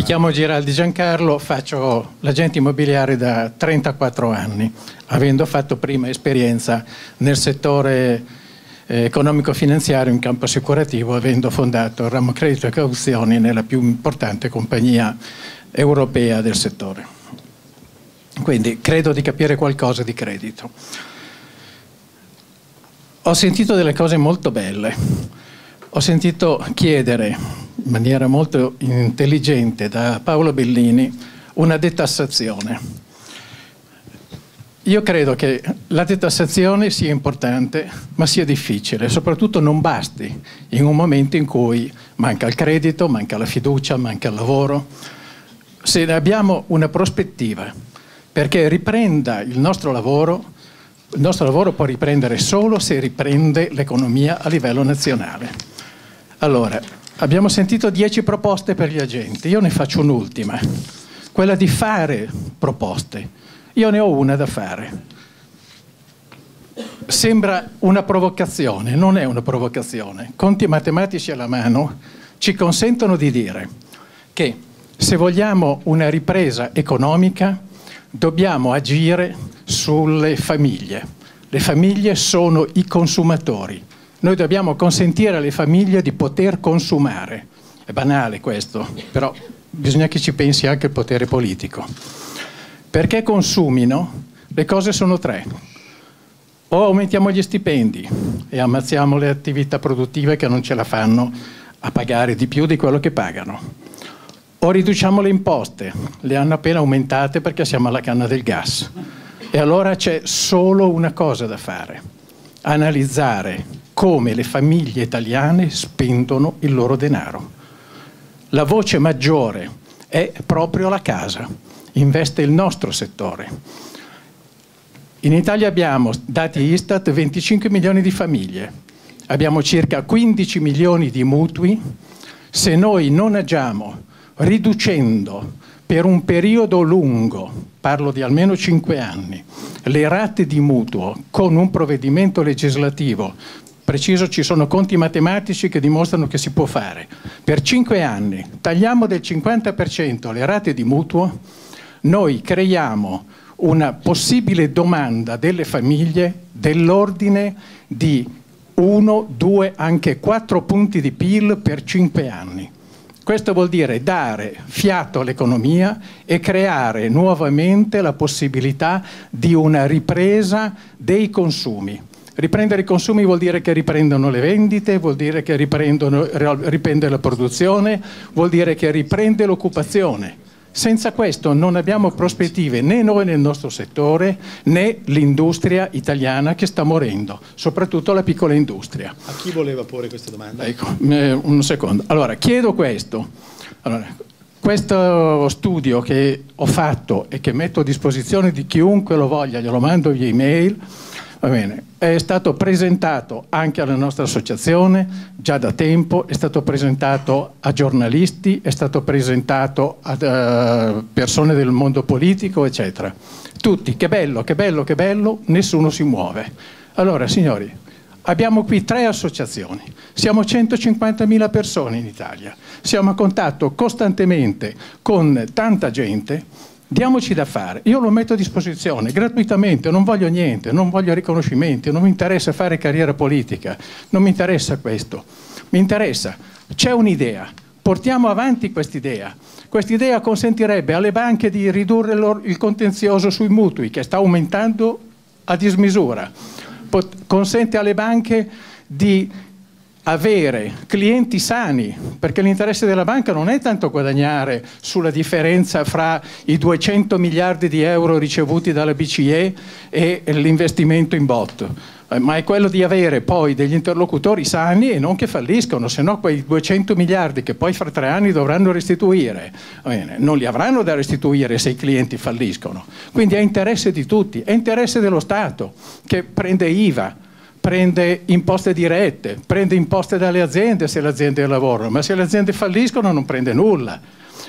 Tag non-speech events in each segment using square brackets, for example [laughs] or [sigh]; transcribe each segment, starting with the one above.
Mi chiamo Giraldi Giancarlo, faccio l'agente immobiliare da 34 anni, avendo fatto prima esperienza nel settore eh, economico-finanziario in campo assicurativo, avendo fondato il ramo credito e cauzioni nella più importante compagnia europea del settore. Quindi credo di capire qualcosa di credito. Ho sentito delle cose molto belle. Ho sentito chiedere in maniera molto intelligente da Paolo Bellini una detassazione. Io credo che la detassazione sia importante, ma sia difficile, soprattutto non basti in un momento in cui manca il credito, manca la fiducia, manca il lavoro. Se ne abbiamo una prospettiva perché riprenda il nostro lavoro, il nostro lavoro può riprendere solo se riprende l'economia a livello nazionale. Allora, Abbiamo sentito dieci proposte per gli agenti, io ne faccio un'ultima, quella di fare proposte. Io ne ho una da fare. Sembra una provocazione, non è una provocazione. Conti matematici alla mano ci consentono di dire che se vogliamo una ripresa economica dobbiamo agire sulle famiglie. Le famiglie sono i consumatori noi dobbiamo consentire alle famiglie di poter consumare. È banale questo, però bisogna che ci pensi anche il potere politico. Perché consumino, le cose sono tre. O aumentiamo gli stipendi e ammazziamo le attività produttive che non ce la fanno a pagare di più di quello che pagano. O riduciamo le imposte, le hanno appena aumentate perché siamo alla canna del gas. E allora c'è solo una cosa da fare, analizzare come le famiglie italiane spendono il loro denaro. La voce maggiore è proprio la casa, investe il nostro settore. In Italia abbiamo, dati Istat, 25 milioni di famiglie, abbiamo circa 15 milioni di mutui. Se noi non agiamo riducendo per un periodo lungo, parlo di almeno 5 anni, le rate di mutuo con un provvedimento legislativo preciso ci sono conti matematici che dimostrano che si può fare. Per cinque anni tagliamo del 50% le rate di mutuo, noi creiamo una possibile domanda delle famiglie dell'ordine di 1, 2, anche 4 punti di PIL per cinque anni. Questo vuol dire dare fiato all'economia e creare nuovamente la possibilità di una ripresa dei consumi. Riprendere i consumi vuol dire che riprendono le vendite, vuol dire che riprende la produzione, vuol dire che riprende l'occupazione. Senza questo non abbiamo prospettive né noi nel nostro settore né l'industria italiana che sta morendo, soprattutto la piccola industria. A chi voleva porre questa domanda? Ecco, eh, un secondo. Allora, chiedo questo. Allora, questo studio che ho fatto e che metto a disposizione di chiunque lo voglia, glielo mando via email, è stato presentato anche alla nostra associazione già da tempo, è stato presentato a giornalisti, è stato presentato a uh, persone del mondo politico, eccetera. Tutti, che bello, che bello, che bello, nessuno si muove. Allora, signori, abbiamo qui tre associazioni, siamo 150.000 persone in Italia, siamo a contatto costantemente con tanta gente diamoci da fare. Io lo metto a disposizione gratuitamente, non voglio niente, non voglio riconoscimenti, non mi interessa fare carriera politica, non mi interessa questo. Mi interessa, c'è un'idea, portiamo avanti quest'idea. Quest'idea consentirebbe alle banche di ridurre il contenzioso sui mutui che sta aumentando a dismisura. Consente alle banche di avere clienti sani, perché l'interesse della banca non è tanto guadagnare sulla differenza fra i 200 miliardi di euro ricevuti dalla BCE e l'investimento in bot, eh, ma è quello di avere poi degli interlocutori sani e non che falliscono, se no quei 200 miliardi che poi fra tre anni dovranno restituire, non li avranno da restituire se i clienti falliscono. Quindi è interesse di tutti, è interesse dello Stato che prende IVA prende imposte dirette, prende imposte dalle aziende se le aziende lavorano, ma se le aziende falliscono non prende nulla.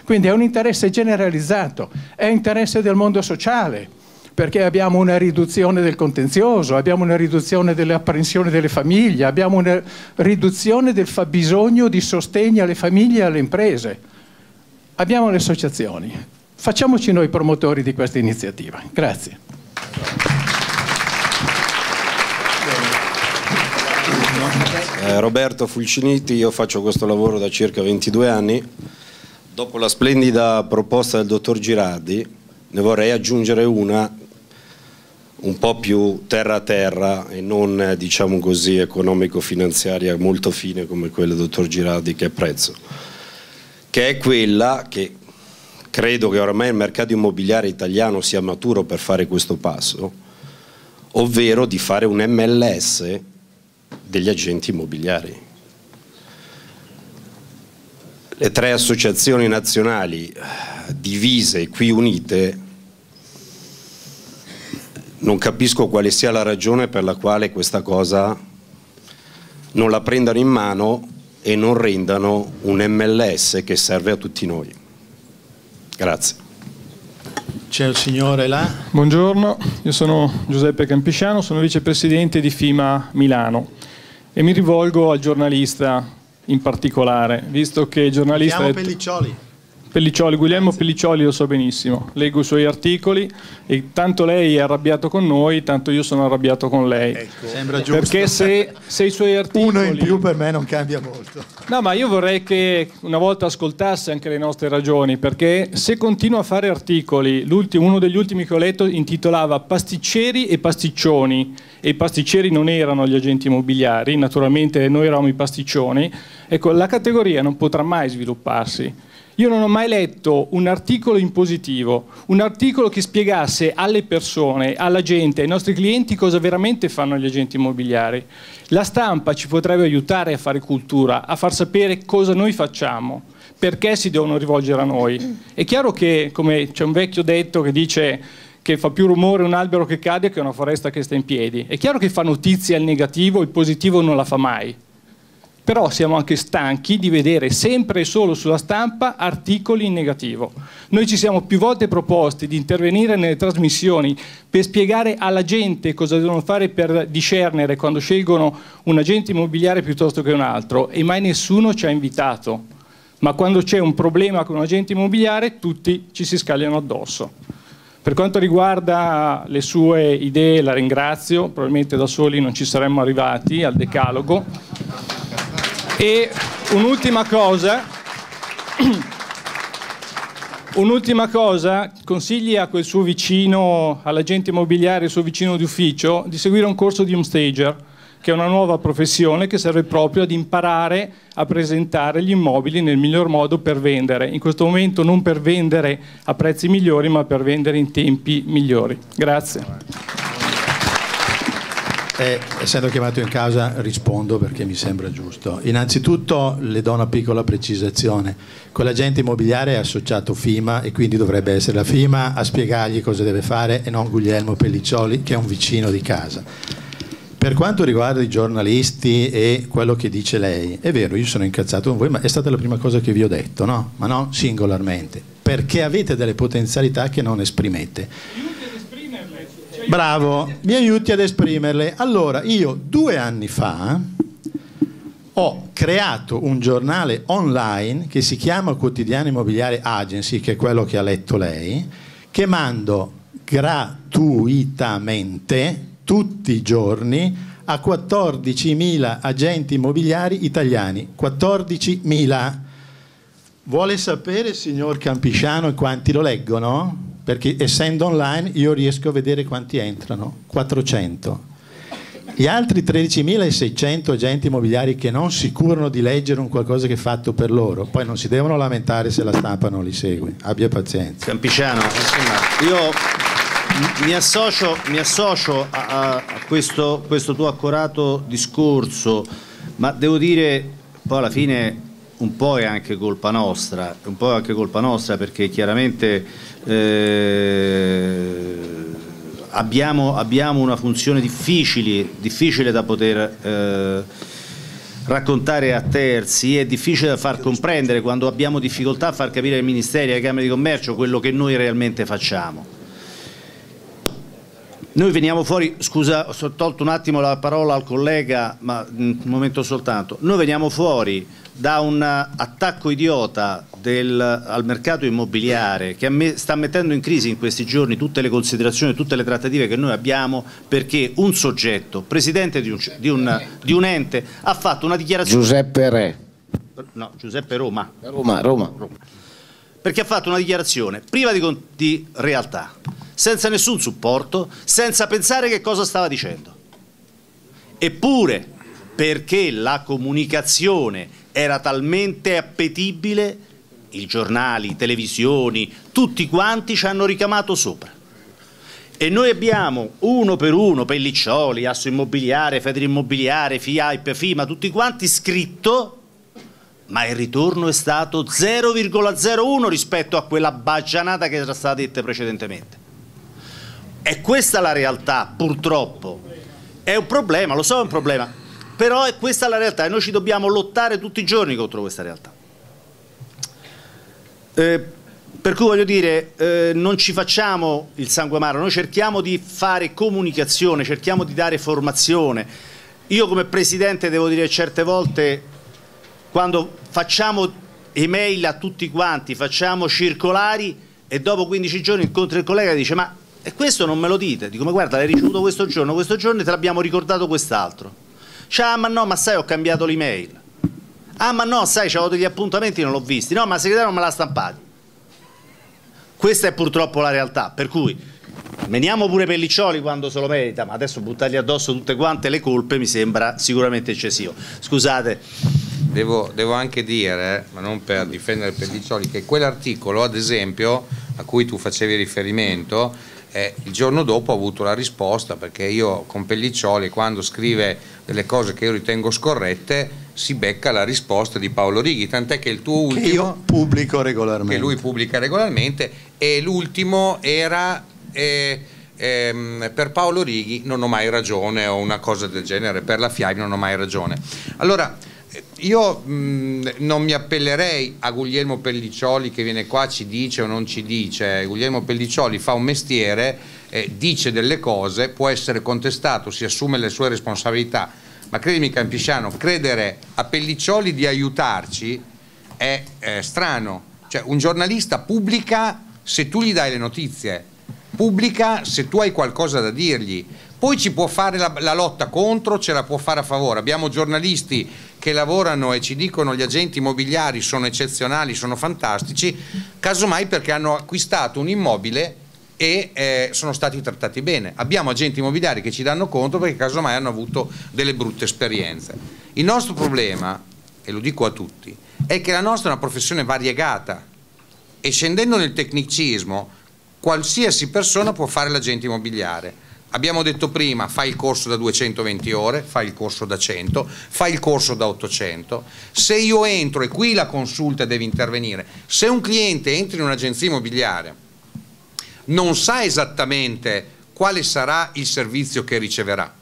Quindi è un interesse generalizzato, è interesse del mondo sociale, perché abbiamo una riduzione del contenzioso, abbiamo una riduzione delle apprensioni delle famiglie, abbiamo una riduzione del fabbisogno di sostegno alle famiglie e alle imprese. abbiamo le associazioni, facciamoci noi promotori di questa iniziativa. Grazie. Eh, Roberto Fulciniti, io faccio questo lavoro da circa 22 anni. Dopo la splendida proposta del dottor Girardi, ne vorrei aggiungere una un po' più terra a terra e non diciamo così economico-finanziaria molto fine come quella del dottor Girardi che apprezzo, che è quella che credo che oramai il mercato immobiliare italiano sia maturo per fare questo passo, ovvero di fare un MLS degli agenti immobiliari. Le tre associazioni nazionali divise qui unite non capisco quale sia la ragione per la quale questa cosa non la prendano in mano e non rendano un MLS che serve a tutti noi. Grazie. C'è il signore là. Buongiorno, io sono Giuseppe Campisciano, sono vicepresidente di FIMA Milano e mi rivolgo al giornalista in particolare, visto che il giornalista... Chiamo Pelliccioli. Pelliccioli, Guglielmo Pelliccioli lo so benissimo, leggo i suoi articoli e tanto lei è arrabbiato con noi, tanto io sono arrabbiato con lei. Ecco, sembra giusto. Perché se, se, i suoi articoli... Uno in più per me non cambia molto. No, ma io vorrei che una volta ascoltasse anche le nostre ragioni, perché se continua a fare articoli, uno degli ultimi che ho letto intitolava Pasticceri e pasticcioni, e i pasticceri non erano gli agenti immobiliari, naturalmente noi eravamo i pasticcioni, ecco, la categoria non potrà mai svilupparsi io non ho mai letto un articolo in positivo, un articolo che spiegasse alle persone, alla gente, ai nostri clienti cosa veramente fanno gli agenti immobiliari. La stampa ci potrebbe aiutare a fare cultura, a far sapere cosa noi facciamo, perché si devono rivolgere a noi. È chiaro che, come c'è un vecchio detto che dice che fa più rumore un albero che cade che una foresta che sta in piedi. È chiaro che fa notizia il negativo, il positivo non la fa mai però siamo anche stanchi di vedere sempre e solo sulla stampa articoli in negativo. Noi ci siamo più volte proposti di intervenire nelle trasmissioni per spiegare alla gente cosa devono fare per discernere quando scelgono un agente immobiliare piuttosto che un altro e mai nessuno ci ha invitato. Ma quando c'è un problema con un agente immobiliare tutti ci si scagliano addosso. Per quanto riguarda le sue idee la ringrazio, probabilmente da soli non ci saremmo arrivati al decalogo. E un'ultima cosa, un'ultima cosa, consigli a quel suo vicino, all'agente immobiliare, il suo vicino di ufficio, di seguire un corso di homestager, che è una nuova professione che serve proprio ad imparare a presentare gli immobili nel miglior modo per vendere. In questo momento non per vendere a prezzi migliori, ma per vendere in tempi migliori. Grazie. Eh, essendo chiamato in causa rispondo perché mi sembra giusto. Innanzitutto le do una piccola precisazione. Con l'agente immobiliare è associato FIMA e quindi dovrebbe essere la FIMA a spiegargli cosa deve fare e non Guglielmo Pelliccioli che è un vicino di casa. Per quanto riguarda i giornalisti e quello che dice lei, è vero, io sono incazzato con voi, ma è stata la prima cosa che vi ho detto, no? Ma non singolarmente, perché avete delle potenzialità che non esprimete. Bravo, mi aiuti ad esprimerle. Allora, io due anni fa ho creato un giornale online che si chiama Quotidiano Immobiliare Agency, che è quello che ha letto lei, che mando gratuitamente tutti i giorni a 14.000 agenti immobiliari italiani. 14.000. Vuole sapere, signor Campisciano, quanti lo leggono? Perché essendo online io riesco a vedere quanti entrano, 400. Gli altri 13.600 agenti immobiliari che non si curano di leggere un qualcosa che è fatto per loro, poi non si devono lamentare se la stampa non li segue, abbia pazienza. Campiciano, io mi associo, mi associo a, a questo, questo tuo accorato discorso, ma devo dire, poi alla fine un po' è anche colpa nostra, un po' è anche colpa nostra perché chiaramente eh, abbiamo, abbiamo, una funzione difficile, difficile da poter eh, raccontare a terzi, è difficile da far comprendere quando abbiamo difficoltà a far capire ai ministeri e alle Camere di Commercio quello che noi realmente facciamo. Noi veniamo fuori, scusa, ho tolto un attimo la parola al collega, ma un momento soltanto. Noi veniamo fuori da un attacco idiota del, al mercato immobiliare che me, sta mettendo in crisi in questi giorni tutte le considerazioni, tutte le trattative che noi abbiamo perché un soggetto, presidente di un, di un, di un ente, ha fatto una dichiarazione... Giuseppe Re. No, Giuseppe Roma. Roma, Roma. Roma. Perché ha fatto una dichiarazione priva di, di realtà senza nessun supporto, senza pensare che cosa stava dicendo. Eppure, perché la comunicazione era talmente appetibile, i giornali, i televisioni, tutti quanti ci hanno ricamato sopra. E noi abbiamo uno per uno, Pelliccioli, Asso Immobiliare, Federe Immobiliare, FIAIP, FIMA, tutti quanti scritto, ma il ritorno è stato 0,01 rispetto a quella baggianata che era stata detta precedentemente. È questa la realtà, purtroppo. È un problema, lo so è un problema, però è questa la realtà e noi ci dobbiamo lottare tutti i giorni contro questa realtà. Eh, per cui voglio dire, eh, non ci facciamo il sangue amaro, noi cerchiamo di fare comunicazione, cerchiamo di dare formazione. Io come Presidente devo dire certe volte, quando facciamo email a tutti quanti, facciamo circolari e dopo 15 giorni incontro il collega e dice ma e questo non me lo dite, dico ma guarda l'hai ricevuto questo giorno, questo giorno te l'abbiamo ricordato quest'altro. Cioè, ah ma no, ma sai ho cambiato l'email. Ah ma no, sai c'avevo degli appuntamenti non l'ho visti. No, ma il segretario non me l'ha stampati. Questa è purtroppo la realtà, per cui meniamo pure Pelliccioli quando se lo merita, ma adesso buttargli addosso tutte quante le colpe mi sembra sicuramente eccessivo. Scusate. Devo, devo anche dire, ma non per difendere Pelliccioli, che quell'articolo, ad esempio, a cui tu facevi riferimento, eh, il giorno dopo ho avuto la risposta perché io con Pelliccioli quando scrive delle cose che io ritengo scorrette si becca la risposta di Paolo Righi, tant'è che il tuo ultimo... Che io pubblico regolarmente. Che lui pubblica regolarmente e l'ultimo era... Eh, ehm, per Paolo Righi non ho mai ragione o una cosa del genere, per la FIAI non ho mai ragione. Allora, io mh, non mi appellerei a Guglielmo Pelliccioli che viene qua, ci dice o non ci dice. Guglielmo Pelliccioli fa un mestiere, eh, dice delle cose, può essere contestato, si assume le sue responsabilità. Ma credimi Campisciano, credere a Pelliccioli di aiutarci è eh, strano. Cioè, un giornalista pubblica se tu gli dai le notizie, pubblica se tu hai qualcosa da dirgli. Poi ci può fare la, la lotta contro, ce la può fare a favore. Abbiamo giornalisti che lavorano e ci dicono gli agenti immobiliari sono eccezionali, sono fantastici, casomai perché hanno acquistato un immobile e eh, sono stati trattati bene. Abbiamo agenti immobiliari che ci danno conto perché casomai hanno avuto delle brutte esperienze. Il nostro problema, e lo dico a tutti, è che la nostra è una professione variegata e scendendo nel tecnicismo qualsiasi persona può fare l'agente immobiliare Abbiamo detto prima, fai il corso da 220 ore, fai il corso da 100, fai il corso da 800. Se io entro, e qui la consulta deve intervenire, se un cliente entra in un'agenzia immobiliare, non sa esattamente quale sarà il servizio che riceverà.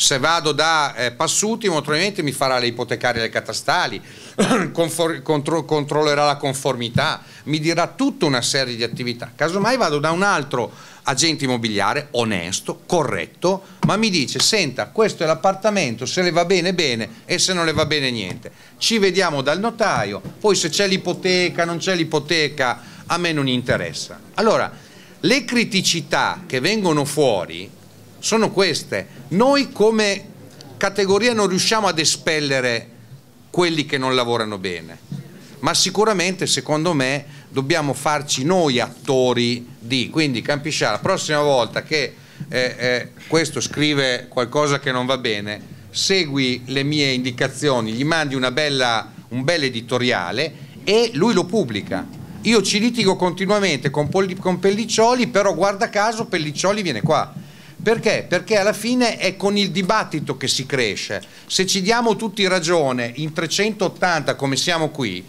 Se vado da eh, Passuti, molto probabilmente mi farà le ipotecarie le catastali, [clears throat] contro controllerà la conformità, mi dirà tutta una serie di attività. Casomai vado da un altro agente immobiliare onesto, corretto, ma mi dice senta questo è l'appartamento, se le va bene bene e se non le va bene niente. Ci vediamo dal notaio, poi se c'è l'ipoteca, non c'è l'ipoteca, a me non interessa. Allora, le criticità che vengono fuori sono queste. Noi come categoria non riusciamo ad espellere quelli che non lavorano bene, ma sicuramente secondo me dobbiamo farci noi attori di, quindi Campiscià la prossima volta che eh, eh, questo scrive qualcosa che non va bene, segui le mie indicazioni, gli mandi bella, un bel editoriale e lui lo pubblica. Io ci litigo continuamente con, con Pelliccioli, però guarda caso Pelliccioli viene qua. Perché? Perché alla fine è con il dibattito che si cresce. Se ci diamo tutti ragione in 380 come siamo qui,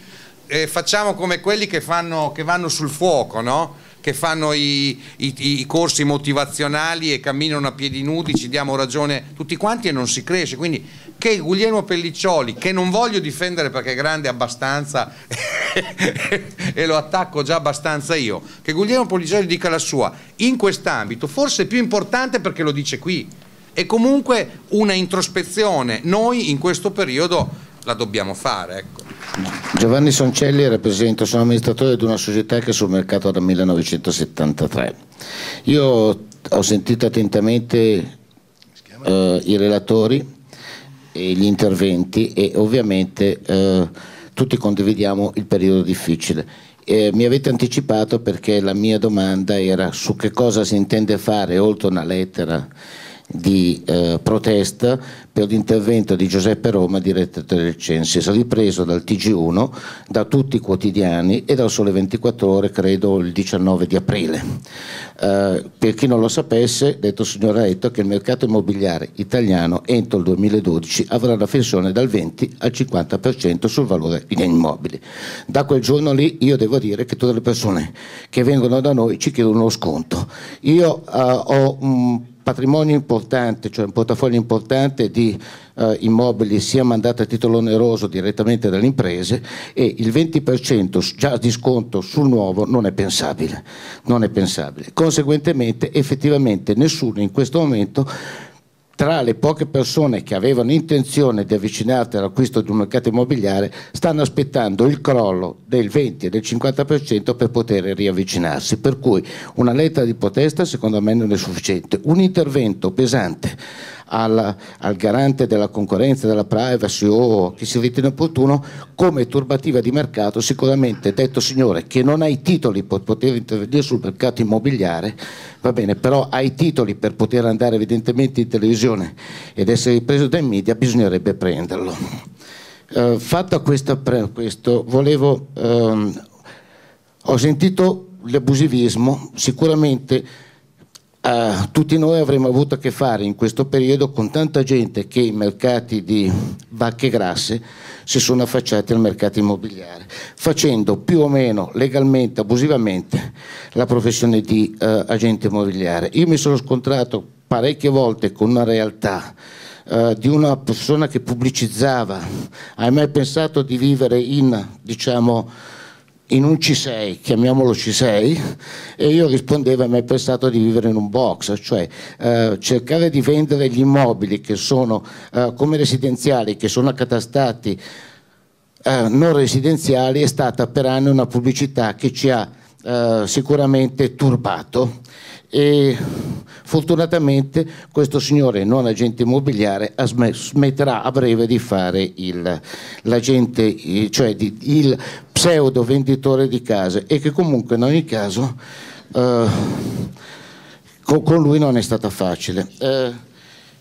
eh, facciamo come quelli che, fanno, che vanno sul fuoco, no? che fanno i, i, i, corsi motivazionali e camminano a piedi nudi, ci diamo ragione tutti quanti e non si cresce. Quindi che Guglielmo Pelliccioli, che non voglio difendere perché è grande abbastanza [laughs] e lo attacco già abbastanza io, che Guglielmo Pelliccioli dica la sua in quest'ambito, forse più importante perché lo dice qui, e comunque una introspezione, noi in questo periodo la dobbiamo fare. Ecco. Giovanni Soncelli rappresento, sono amministratore di una società che è sul mercato dal 1973. Io ho sentito attentamente eh, i relatori gli interventi e ovviamente eh, tutti condividiamo il periodo difficile. Eh, mi avete anticipato perché la mia domanda era su che cosa si intende fare oltre una lettera di eh, protesta per l'intervento di Giuseppe Roma, direttore del Censis, ripreso dal TG1, da tutti i quotidiani e dal Sole 24 Ore, credo il 19 di aprile. Eh, per chi non lo sapesse, detto signor Retto, che il mercato immobiliare italiano entro il 2012 avrà una flessione dal 20 al 50% sul valore degli immobili. Da quel giorno lì io devo dire che tutte le persone che vengono da noi ci chiedono uno sconto. Io eh, ho un patrimonio importante, cioè un portafoglio importante di eh, immobili sia mandato a titolo oneroso direttamente dalle imprese e il 20% già di sconto sul nuovo non è pensabile. Non è pensabile. Conseguentemente effettivamente nessuno in questo momento tra le poche persone che avevano intenzione di avvicinarsi all'acquisto di un mercato immobiliare stanno aspettando il crollo del 20 e del 50% per poter riavvicinarsi. Per cui una lettera di protesta secondo me non è sufficiente. Un intervento pesante al, al garante della concorrenza, della privacy o chi si ritiene opportuno come turbativa di mercato sicuramente detto signore che non ha i titoli per poter intervenire sul mercato immobiliare va bene però ha i titoli per poter andare evidentemente in televisione ed essere ripreso dai media bisognerebbe prenderlo. Eh, fatta questa, questo volevo ehm, ho sentito l'abusivismo sicuramente Uh, tutti noi avremmo avuto a che fare in questo periodo con tanta gente che i mercati di vacche grasse si sono affacciati al mercato immobiliare, facendo più o meno legalmente, abusivamente la professione di uh, agente immobiliare. Io mi sono scontrato parecchie volte con una realtà uh, di una persona che pubblicizzava, hai mai pensato di vivere in, diciamo, in un C6, chiamiamolo C6, e io rispondevo a me pensato di vivere in un box, cioè eh, cercare di vendere gli immobili che sono eh, come residenziali, che sono accatastati eh, non residenziali, è stata per anni una pubblicità che ci ha eh, sicuramente turbato. E fortunatamente questo signore non agente immobiliare smetterà a breve di fare il, l'agente, cioè di, il pseudo venditore di case e che comunque in ogni caso eh, con, lui non è stata facile. Eh,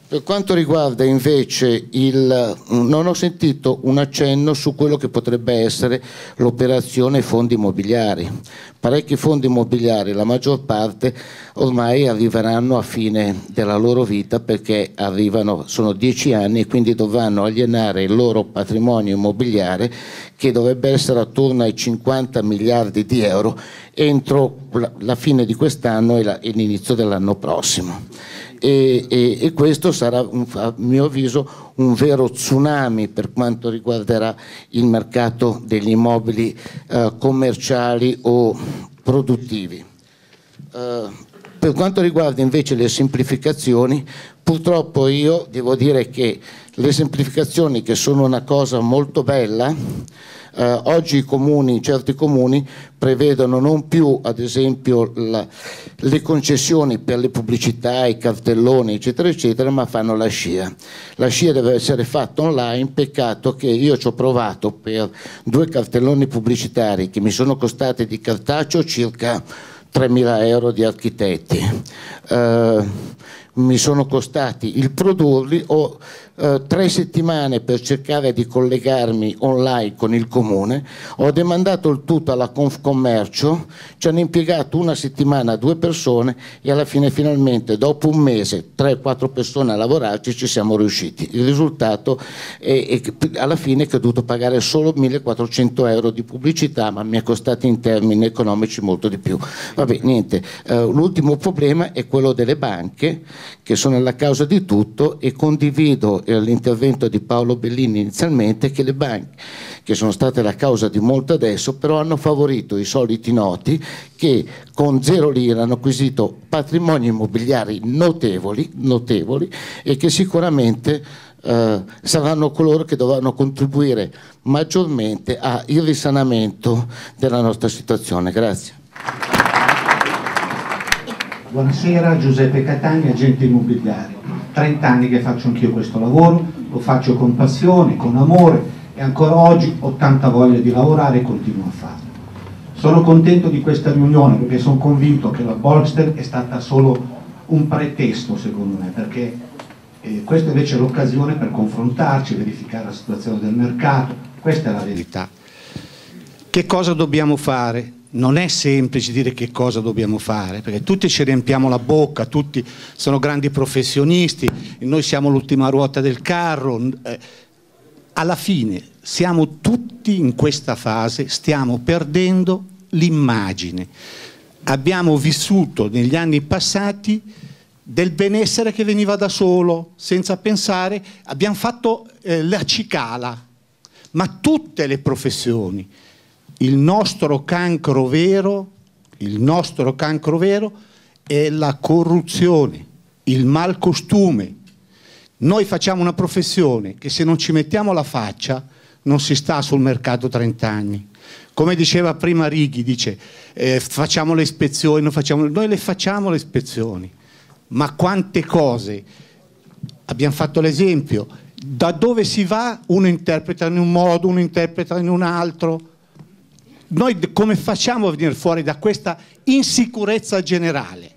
per quanto riguarda invece il... non ho sentito un accenno su quello che potrebbe essere l'operazione fondi immobiliari. Parecchi fondi immobiliari, la maggior parte, ormai arriveranno a fine della loro vita perché arrivano, sono dieci anni e quindi dovranno alienare il loro patrimonio immobiliare che dovrebbe essere attorno ai 50 miliardi di euro entro la fine di quest'anno e l'inizio dell'anno prossimo e, e, e questo sarà un, a mio avviso un vero tsunami per quanto riguarderà il mercato degli immobili eh, commerciali o produttivi. Eh, per quanto riguarda invece le semplificazioni, purtroppo io devo dire che le semplificazioni che sono una cosa molto bella, eh, oggi comuni, certi comuni prevedono non più ad esempio la, le concessioni per le pubblicità, i cartelloni eccetera eccetera, ma fanno la scia. La scia deve essere fatta online, peccato che io ci ho provato per due cartelloni pubblicitari che mi sono costati di cartaceo circa 3.000 euro di architetti. Eh, mi sono costati il produrli o eh, tre settimane per cercare di collegarmi online con il comune, ho demandato il tutto alla Confcommercio, ci hanno impiegato una settimana due persone e alla fine finalmente dopo un mese tre quattro persone a lavorarci ci siamo riusciti. Il risultato è, è che alla fine che ho dovuto pagare solo 1400 euro di pubblicità ma mi è costato in termini economici molto di più. Vabbè niente, eh, l'ultimo problema è quello delle banche che sono la causa di tutto e condivido l'intervento di Paolo Bellini inizialmente che le banche che sono state la causa di molto adesso però hanno favorito i soliti noti che con zero lira hanno acquisito patrimoni immobiliari notevoli, notevoli e che sicuramente eh, saranno coloro che dovranno contribuire maggiormente al risanamento della nostra situazione. Grazie. Buonasera, Giuseppe Catania, agente immobiliare. 30 anni che faccio anch'io questo lavoro, lo faccio con passione, con amore e ancora oggi ho tanta voglia di lavorare e continuo a farlo. Sono contento di questa riunione perché sono convinto che la Bolster è stata solo un pretesto secondo me perché eh, questa invece è l'occasione per confrontarci, verificare la situazione del mercato, questa è la verità. Che cosa dobbiamo fare? Non è semplice dire che cosa dobbiamo fare, perché tutti ci riempiamo la bocca, tutti sono grandi professionisti, noi siamo l'ultima ruota del carro. Eh, alla fine siamo tutti in questa fase, stiamo perdendo l'immagine. Abbiamo vissuto negli anni passati del benessere che veniva da solo, senza pensare, abbiamo fatto eh, la cicala, ma tutte le professioni. Il nostro cancro vero, il nostro cancro vero è la corruzione, il malcostume. Noi facciamo una professione che se non ci mettiamo la faccia non si sta sul mercato 30 anni. Come diceva prima Righi, dice eh, facciamo le ispezioni, facciamo... noi le facciamo le ispezioni ma quante cose, abbiamo fatto l'esempio, da dove si va uno interpreta in un modo, uno interpreta in un altro. Noi come facciamo a venire fuori da questa insicurezza generale?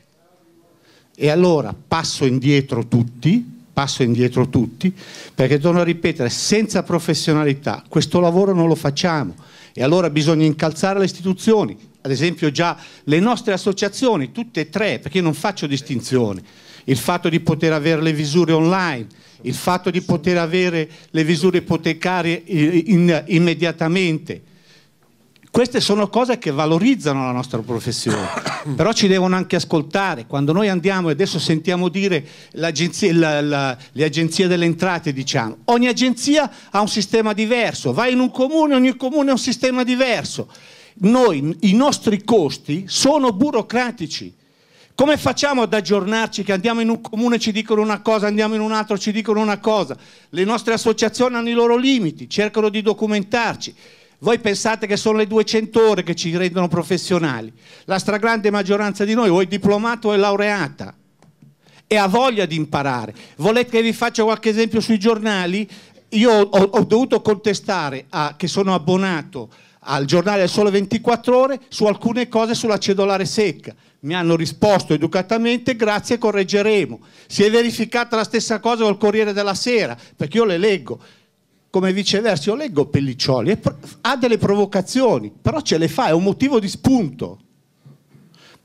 E allora passo indietro tutti, passo indietro tutti, perché torno a ripetere, senza professionalità questo lavoro non lo facciamo e allora bisogna incalzare le istituzioni, ad esempio già le nostre associazioni, tutte e tre, perché io non faccio distinzione, il fatto di poter avere le visure online, il fatto di poter avere le visure ipotecarie in, immediatamente. Queste sono cose che valorizzano la nostra professione, [coughs] però ci devono anche ascoltare. Quando noi andiamo e adesso sentiamo dire la, la, le agenzie delle entrate, diciamo, ogni agenzia ha un sistema diverso, vai in un comune, ogni comune ha un sistema diverso noi, i nostri costi sono burocratici. Come facciamo ad aggiornarci che andiamo in un comune e ci dicono una cosa, andiamo in un altro e ci dicono una cosa? Le nostre associazioni hanno i loro limiti, cercano di documentarci. Voi pensate che sono le 200 ore che ci rendono professionali. La stragrande maggioranza di noi o è diplomato o è laureata e ha voglia di imparare. Volete che vi faccia qualche esempio sui giornali? Io ho, ho dovuto contestare a, che sono abbonato al giornale del Sole 24 Ore su alcune cose sulla cedolare secca. Mi hanno risposto educatamente, grazie, correggeremo. Si è verificata la stessa cosa col Corriere della Sera, perché io le leggo. Come viceversa, io leggo Pelliccioli, ha delle provocazioni, però ce le fa, è un motivo di spunto.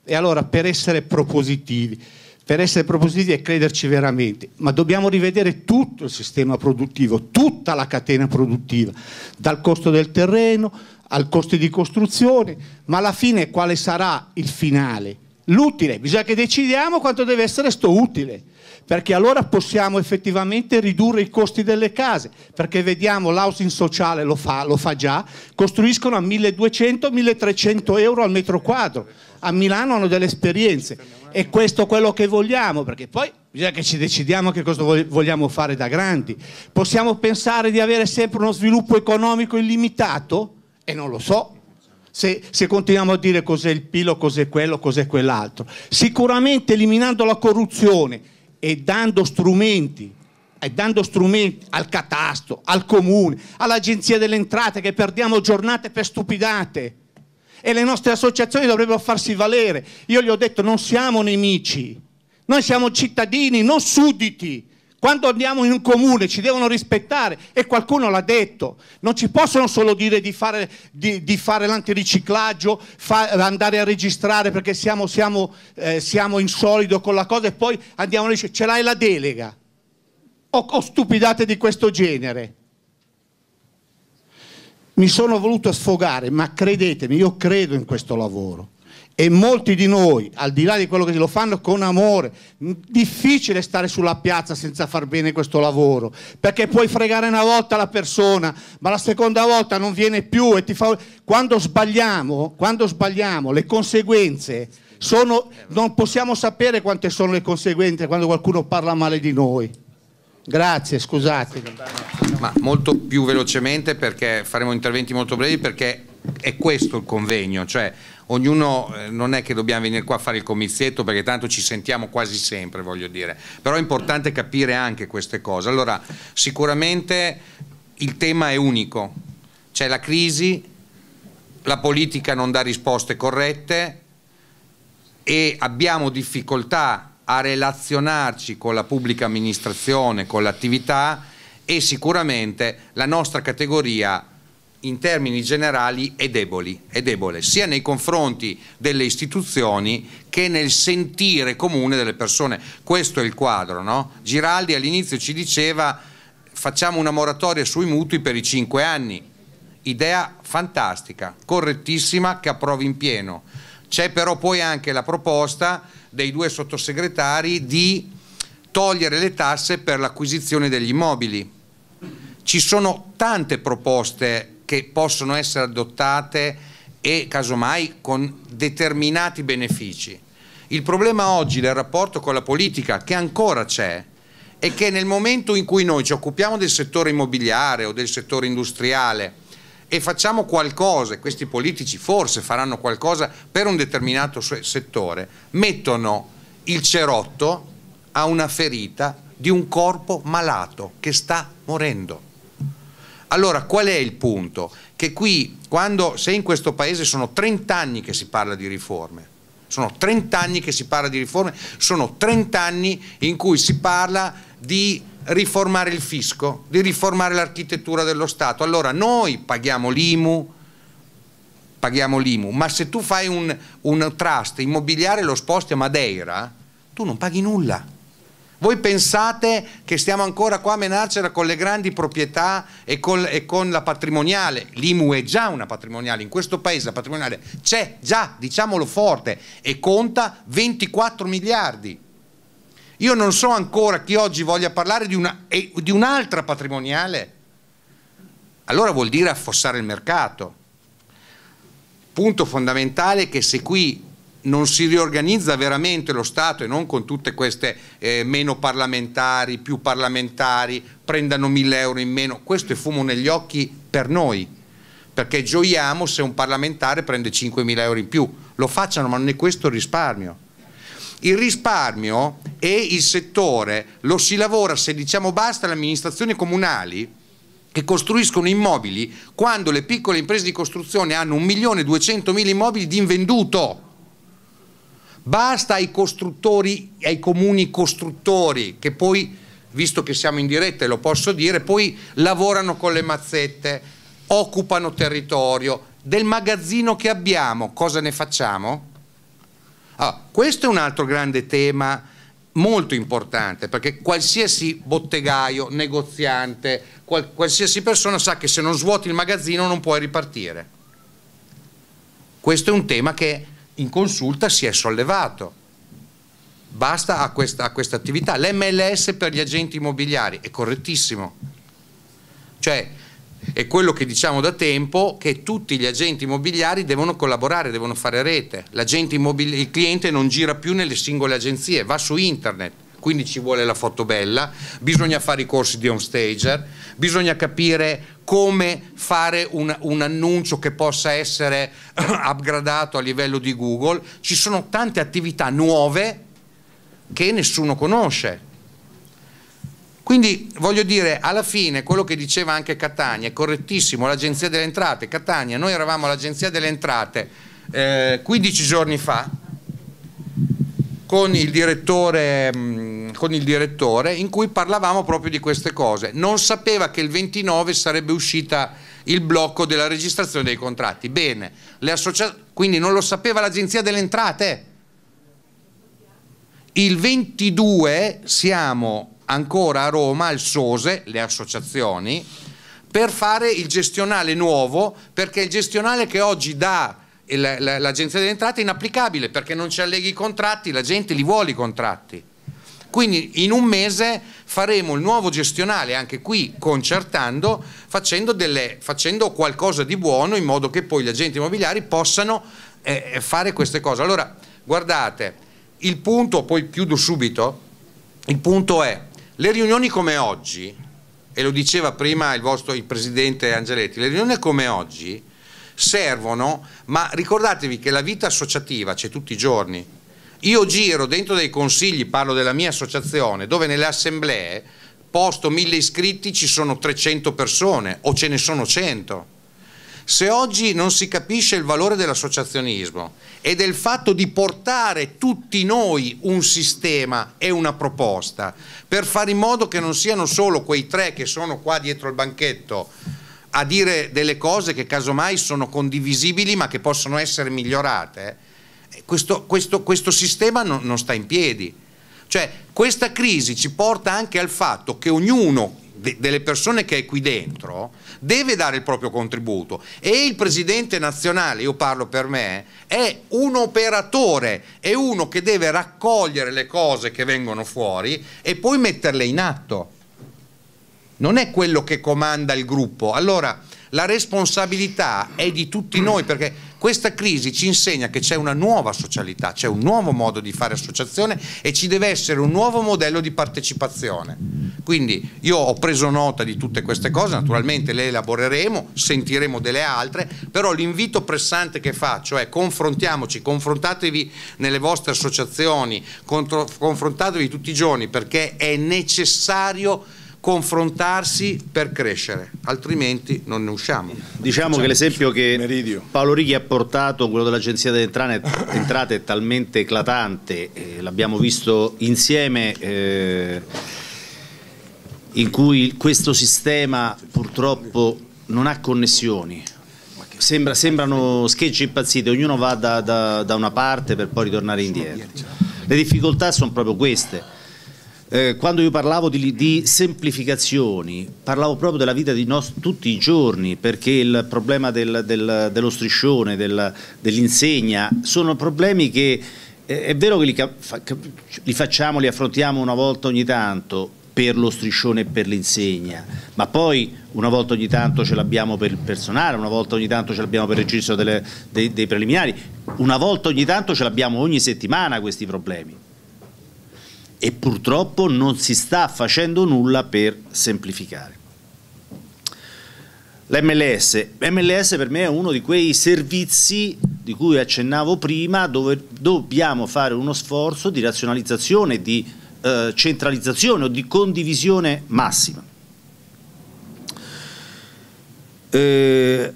E allora, per essere propositivi, per essere propositivi e crederci veramente, ma dobbiamo rivedere tutto il sistema produttivo, tutta la catena produttiva, dal costo del terreno al costo di costruzione, ma alla fine quale sarà il finale? L'utile, bisogna che decidiamo quanto deve essere sto utile, perché allora possiamo effettivamente ridurre i costi delle case, perché vediamo l'housing sociale lo fa, lo fa già, costruiscono a 1200-1300 euro al metro quadro, a Milano hanno delle esperienze e questo è quello che vogliamo, perché poi bisogna che ci decidiamo che cosa vogliamo fare da grandi. Possiamo pensare di avere sempre uno sviluppo economico illimitato? E non lo so. Se, se, continuiamo a dire cos'è il pilo, cos'è quello, cos'è quell'altro. Sicuramente eliminando la corruzione e dando strumenti, e dando strumenti al catasto, al comune, all'agenzia delle entrate che perdiamo giornate per stupidate. E le nostre associazioni dovrebbero farsi valere. Io gli ho detto non siamo nemici, noi siamo cittadini, non sudditi. Quando andiamo in un comune ci devono rispettare e qualcuno l'ha detto, non ci possono solo dire di fare, di, di fare l'antiriciclaggio, fa, andare a registrare perché siamo, siamo, eh, siamo, in solido con la cosa e poi andiamo a dire ce l'hai la delega o, o stupidate di questo genere. Mi sono voluto sfogare, ma credetemi, io credo in questo lavoro e molti di noi, al di là di quello che lo fanno con amore, difficile stare sulla piazza senza far bene questo lavoro, perché puoi fregare una volta la persona, ma la seconda volta non viene più e ti fa... Quando sbagliamo, quando sbagliamo, le conseguenze sono... non possiamo sapere quante sono le conseguenze quando qualcuno parla male di noi. Grazie, scusate. Ma molto più velocemente perché faremo interventi molto brevi perché è questo il convegno, cioè ognuno eh, non è che dobbiamo venire qua a fare il comizietto perché tanto ci sentiamo quasi sempre, voglio dire, però è importante capire anche queste cose. Allora, sicuramente il tema è unico, c'è la crisi, la politica non dà risposte corrette e abbiamo difficoltà a relazionarci con la pubblica amministrazione, con l'attività e sicuramente la nostra categoria in termini generali è, deboli, è debole, sia nei confronti delle istituzioni che nel sentire comune delle persone. Questo è il quadro. No? Giraldi all'inizio ci diceva facciamo una moratoria sui mutui per i cinque anni. Idea fantastica, correttissima, che approvi in pieno. C'è però poi anche la proposta dei due sottosegretari di togliere le tasse per l'acquisizione degli immobili. Ci sono tante proposte che possono essere adottate e casomai con determinati benefici. Il problema oggi del rapporto con la politica, che ancora c'è, è che nel momento in cui noi ci occupiamo del settore immobiliare o del settore industriale e facciamo qualcosa, e questi politici forse faranno qualcosa per un determinato settore, mettono il cerotto a una ferita di un corpo malato che sta morendo. Allora qual è il punto? Che qui, quando, se in questo paese sono 30 anni che si parla di riforme, sono 30 anni che si parla di riforme, sono 30 anni in cui si parla di riformare il fisco, di riformare l'architettura dello Stato. Allora noi paghiamo l'IMU, paghiamo l'IMU, ma se tu fai un, un trust immobiliare e lo sposti a Madeira, tu non paghi nulla voi pensate che stiamo ancora qua a menarcela con le grandi proprietà e con, e con la patrimoniale? L'IMU è già una patrimoniale, in questo paese la patrimoniale c'è già, diciamolo forte, e conta 24 miliardi. Io non so ancora chi oggi voglia parlare di, una, di un'altra patrimoniale. Allora vuol dire affossare il mercato. Punto fondamentale è che se qui non si riorganizza veramente lo Stato e non con tutte queste eh, meno parlamentari, più parlamentari, prendano mille euro in meno, questo è fumo negli occhi per noi, perché gioiamo se un parlamentare prende 5.000 euro in più, lo facciano ma non è questo il risparmio. Il risparmio è il settore, lo si lavora se diciamo basta alle amministrazioni comunali che costruiscono immobili quando le piccole imprese di costruzione hanno 1.200.000 immobili di invenduto Basta ai costruttori, ai comuni costruttori che poi, visto che siamo in diretta e lo posso dire, poi lavorano con le mazzette, occupano territorio. Del magazzino che abbiamo, cosa ne facciamo? Ah, questo è un altro grande tema molto importante perché qualsiasi bottegaio, negoziante, qual qualsiasi persona sa che se non svuoti il magazzino non puoi ripartire. Questo è un tema che in consulta si è sollevato. Basta a questa, a questa attività. L'MLS per gli agenti immobiliari è correttissimo. Cioè, è quello che diciamo da tempo che tutti gli agenti immobiliari devono collaborare, devono fare rete. il cliente non gira più nelle singole agenzie, va su internet, quindi ci vuole la foto bella, bisogna fare i corsi di home stager, bisogna capire come fare un, un, annuncio che possa essere [clears throat] upgradato a livello di Google, ci sono tante attività nuove che nessuno conosce. Quindi voglio dire, alla fine quello che diceva anche Catania è correttissimo, l'Agenzia delle Entrate, Catania, noi eravamo all'Agenzia delle Entrate eh, 15 giorni fa, con il, direttore, mm, con il direttore in cui parlavamo proprio di queste cose. Non sapeva che il 29 sarebbe uscita il blocco della registrazione dei contratti. Bene, quindi non lo sapeva l'Agenzia delle Entrate. Il 22 siamo ancora a Roma, al SOSE, le associazioni, per fare il gestionale nuovo, perché il gestionale che oggi dà l'agenzia delle entrate è inapplicabile perché non ci alleghi i contratti, la gente li vuole i contratti. Quindi in un mese faremo il nuovo gestionale, anche qui concertando, facendo, delle, facendo qualcosa di buono in modo che poi gli agenti immobiliari possano eh, fare queste cose. Allora, guardate, il punto, poi chiudo subito, il punto è, le riunioni come oggi, e lo diceva prima il, vostro, il Presidente Angeletti, le riunioni come oggi servono, ma ricordatevi che la vita associativa c'è tutti i giorni. Io giro dentro dei consigli, parlo della mia associazione, dove nelle assemblee, posto mille iscritti, ci sono 300 persone o ce ne sono 100. Se oggi non si capisce il valore dell'associazionismo e del fatto di portare tutti noi un sistema e una proposta per fare in modo che non siano solo quei tre che sono qua dietro il banchetto a dire delle cose che casomai sono condivisibili ma che possono essere migliorate, eh, questo, questo, questo sistema non, non sta in piedi. Cioè questa crisi ci porta anche al fatto che ognuno de, delle persone che è qui dentro deve dare il proprio contributo e il presidente nazionale, io parlo per me, è un operatore, è uno che deve raccogliere le cose che vengono fuori e poi metterle in atto. Non è quello che comanda il gruppo. Allora, la responsabilità è di tutti noi perché questa crisi ci insegna che c'è una nuova socialità, c'è un nuovo modo di fare associazione e ci deve essere un nuovo modello di partecipazione. Quindi io ho preso nota di tutte queste cose, naturalmente le elaboreremo, sentiremo delle altre, però l'invito pressante che faccio è confrontiamoci, confrontatevi nelle vostre associazioni, confrontatevi tutti i giorni perché è necessario confrontarsi per crescere, altrimenti non ne usciamo. Diciamo che l'esempio che Meridio. Paolo Righi ha portato, quello dell'Agenzia delle Entrate, è talmente eclatante, eh, l'abbiamo visto insieme, eh, in cui questo sistema purtroppo non ha connessioni. Sembra, sembrano schegge impazzite, ognuno va da, da, da una parte per poi ritornare indietro. Le difficoltà sono proprio queste eh, quando io parlavo di, di, semplificazioni, parlavo proprio della vita di nos, tutti i giorni, perché il problema del, del, dello striscione, del, dell'insegna, sono problemi che eh, è vero che li, li facciamo, li affrontiamo una volta ogni tanto, per lo striscione e per l'insegna, ma poi una volta ogni tanto ce l'abbiamo per il personale, una volta ogni tanto ce l'abbiamo per il registro delle, dei, dei preliminari, una volta ogni tanto ce l'abbiamo ogni settimana questi problemi e purtroppo non si sta facendo nulla per semplificare. L'MLS, MLS per me è uno di quei servizi di cui accennavo prima dove dobbiamo fare uno sforzo di razionalizzazione, di eh, centralizzazione o di condivisione massima. Eh,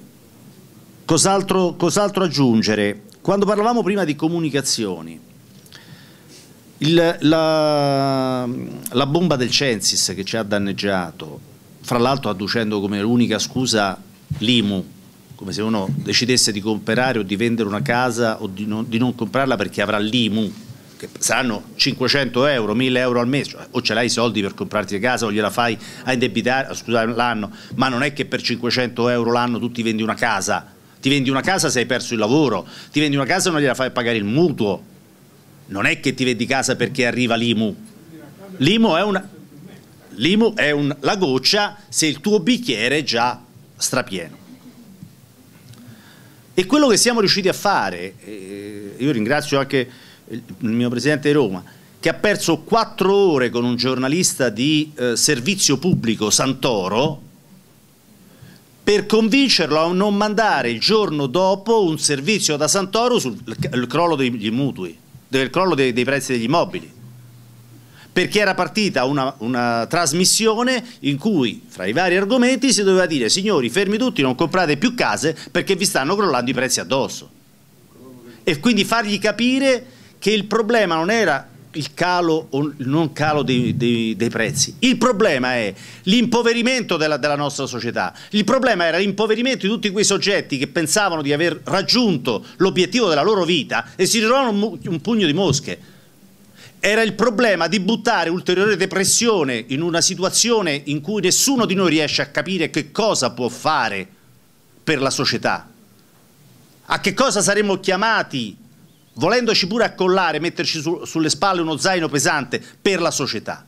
cos'altro, cos'altro aggiungere? Quando parlavamo prima di comunicazioni, il, la, la, bomba del Censis che ci ha danneggiato, fra l'altro adducendo come unica scusa l'IMU, come se uno decidesse di comprare o di vendere una casa o di non, di non comprarla perché avrà l'IMU, che saranno 500 euro, 1000 euro al mese, cioè, o ce l'hai i soldi per comprarti la casa o gliela fai a indebitare, scusate l'anno, ma non è che per 500 euro l'anno tu ti vendi una casa, ti vendi una casa se hai perso il lavoro, ti vendi una casa e non gliela fai pagare il mutuo, non è che ti vendi casa perché arriva l'IMU. L'IMU è, una, l'IMU è un, la goccia se il tuo bicchiere è già strapieno. E quello che siamo riusciti a fare, eh, io ringrazio anche il mio presidente di Roma, che ha perso quattro ore con un giornalista di eh, servizio pubblico Santoro per convincerlo a non mandare il giorno dopo un servizio da Santoro sul crollo degli mutui del crollo dei, dei prezzi degli immobili. Perché era partita una, una, trasmissione in cui fra i vari argomenti si doveva dire signori fermi tutti non comprate più case perché vi stanno crollando i prezzi addosso e quindi fargli capire che il problema non era il calo o il non calo dei, dei, dei prezzi. Il problema è l'impoverimento della, della, nostra società. Il problema era l'impoverimento di tutti quei soggetti che pensavano di aver raggiunto l'obiettivo della loro vita e si ritrovano un, un pugno di mosche. Era il problema di buttare ulteriore depressione in una situazione in cui nessuno di noi riesce a capire che cosa può fare per la società A che cosa saremmo chiamati, volendoci pure accollare, metterci su, sulle spalle uno zaino pesante per la società?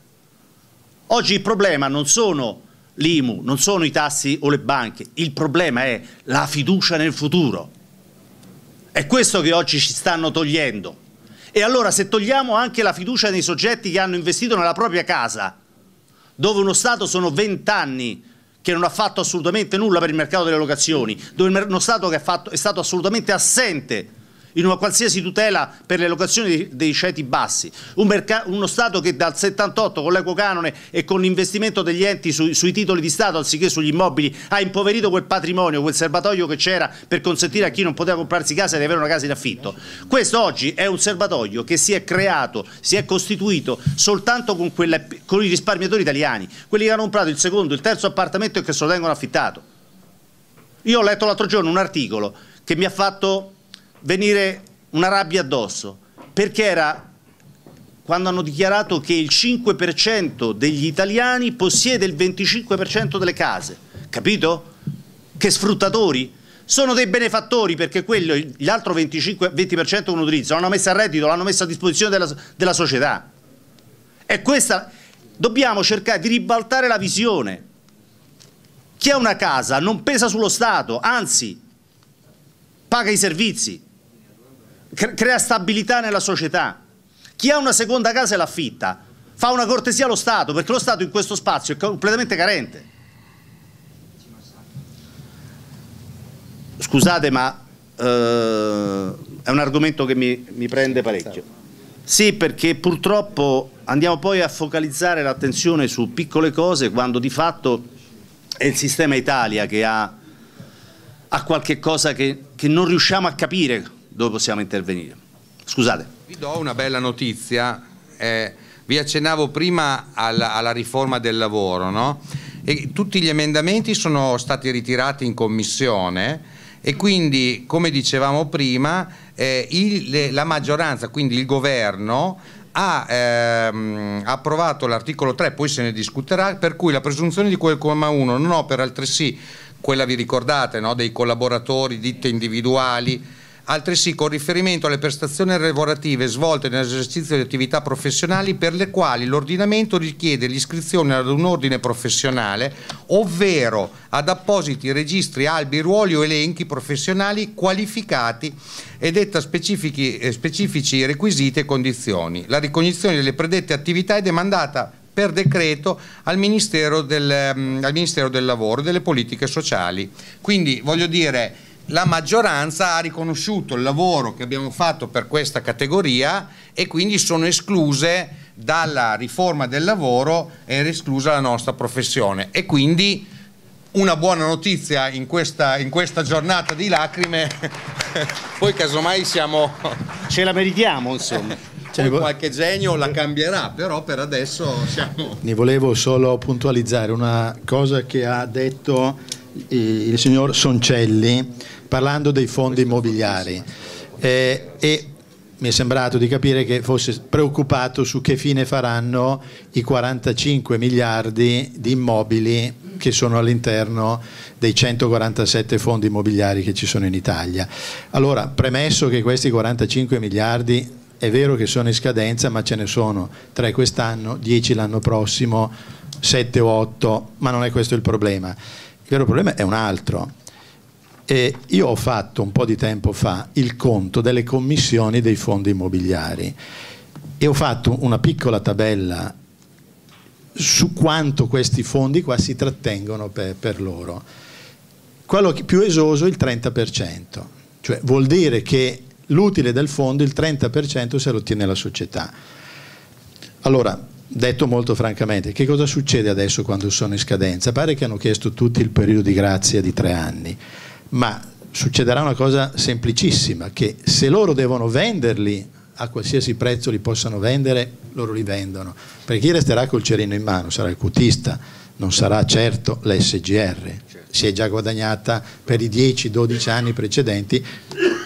Oggi il problema non sono l'IMU, non sono i tassi o le banche, il problema è la fiducia nel futuro. È questo che oggi ci stanno togliendo. E allora se togliamo anche la fiducia nei soggetti che hanno investito nella propria casa, dove uno Stato sono vent'anni che non ha fatto assolutamente nulla per il mercato delle locazioni, dove uno Stato che fatto, è stato assolutamente assente in una qualsiasi tutela per le locazioni dei, ceti bassi, Un uno Stato che dal 78 con l'equo canone e con l'investimento degli enti su, sui titoli di Stato anziché sugli immobili ha impoverito quel patrimonio, quel serbatoio che c'era per consentire a chi non poteva comprarsi casa di avere una casa in affitto. Questo oggi è un serbatoio che si è creato, si è costituito soltanto con, quelle, con i risparmiatori italiani, quelli che hanno comprato il secondo, il terzo appartamento e che se lo tengono affittato. Io ho letto l'altro giorno un articolo che mi ha fatto venire una rabbia addosso, perché era quando hanno dichiarato che il 5% degli italiani possiede il 25% delle case, capito? Che sfruttatori? Sono dei benefattori perché quello, gli altri 25, 20% che non utilizzano l'hanno messo a reddito, l'hanno messo a disposizione della, della società. E questa, dobbiamo cercare di ribaltare la visione. Chi ha una casa non pesa sullo Stato, anzi paga i servizi crea stabilità nella società. Chi ha una seconda casa e l'affitta fa una cortesia allo Stato, perché lo Stato in questo spazio è completamente carente. Scusate, ma eh, è un argomento che mi, mi prende parecchio. Sì, perché purtroppo andiamo poi a focalizzare l'attenzione su piccole cose quando di fatto è il sistema Italia che ha, ha qualche cosa che, che non riusciamo a capire dove possiamo intervenire. Scusate. Vi do una bella notizia, eh, vi accennavo prima alla, alla riforma del lavoro, no? tutti gli emendamenti sono stati ritirati in commissione e quindi, come dicevamo prima, eh, il, la maggioranza, quindi il governo, ha ehm, approvato l'articolo 3, poi se ne discuterà, per cui la presunzione di quel comma 1 non opera altresì quella vi ricordate no? dei collaboratori, ditte individuali, altresì con riferimento alle prestazioni lavorative svolte nell'esercizio di attività professionali per le quali l'ordinamento richiede l'iscrizione ad un ordine professionale, ovvero ad appositi registri, albi, ruoli o elenchi professionali qualificati e detta eh, specifici requisiti e condizioni. La ricognizione delle predette attività è demandata per decreto al Ministero del, um, al Ministero del Lavoro e delle Politiche Sociali. Quindi voglio dire la maggioranza ha riconosciuto il lavoro che abbiamo fatto per questa categoria e quindi sono escluse dalla riforma del lavoro era esclusa la nostra professione. E quindi una buona notizia in questa, in questa giornata di lacrime [laughs] poi casomai siamo [laughs] ce la meritiamo insomma. [laughs] Cioè, qualche genio la cambierà però per adesso siamo ne volevo solo puntualizzare una cosa che ha detto il signor Soncelli parlando dei fondi immobiliari eh, e mi è sembrato di capire che fosse preoccupato su che fine faranno i 45 miliardi di immobili che sono all'interno dei 147 fondi immobiliari che ci sono in Italia. Allora, premesso che questi 45 miliardi è vero che sono in scadenza, ma ce ne sono 3 quest'anno, 10 l'anno prossimo, 7 o 8, ma non è questo il problema vero problema è un altro. E io ho fatto un po' di tempo fa il conto delle commissioni dei fondi immobiliari e ho fatto una piccola tabella su quanto questi fondi qua si trattengono per, per loro. Quello più esoso è il 30%, cioè vuol dire che l'utile del fondo il 30% se lo ottiene la società. Allora, detto molto francamente, che cosa succede adesso quando sono in scadenza? Pare che hanno chiesto tutti il periodo di grazia di tre anni, ma succederà una cosa semplicissima, che se loro devono venderli a qualsiasi prezzo li possano vendere, loro li vendono, perché chi resterà col cerino in mano? Sarà il cutista, non sarà certo l'SGR, si è già guadagnata per i 10-12 anni precedenti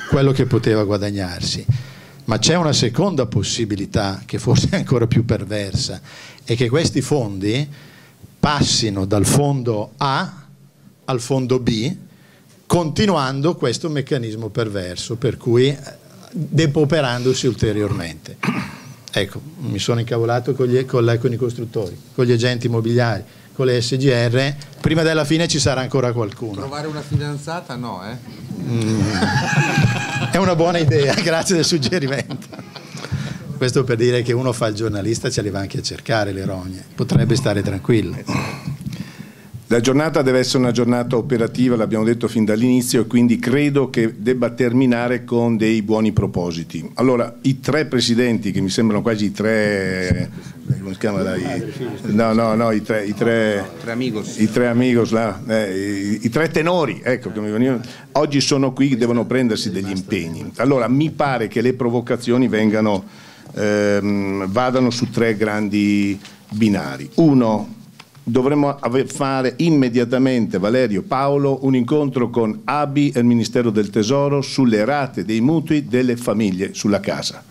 quello che poteva guadagnarsi. Ma c'è una seconda possibilità che forse è ancora più perversa, è che questi fondi passino dal fondo A al fondo B continuando questo meccanismo perverso, per cui eh, depauperandosi ulteriormente. Ecco, mi sono incavolato con, gli, con, la, con i costruttori, con gli agenti immobiliari, con le SGR, prima della fine ci sarà ancora qualcuno. Trovare una fidanzata no, eh? Mm. È una buona idea, [laughs] grazie del suggerimento. Questo per dire che uno fa il giornalista, ce le va anche a cercare le rogne, potrebbe stare tranquillo. La giornata deve essere una giornata operativa, l'abbiamo detto fin dall'inizio, e quindi credo che debba terminare con dei buoni propositi. Allora, i tre presidenti, che mi sembrano quasi i tre... come si chiama? No, no, no, i tre... I tre, amigos. I tre amigos, là, eh, i, i, tre tenori, ecco, che mi venivano, oggi sono qui, devono prendersi degli impegni. Allora, mi pare che le provocazioni vengano, ehm, vadano su tre grandi binari. Uno, dovremmo fare immediatamente, Valerio Paolo, un incontro con ABI e il Ministero del Tesoro sulle rate dei mutui delle famiglie sulla casa.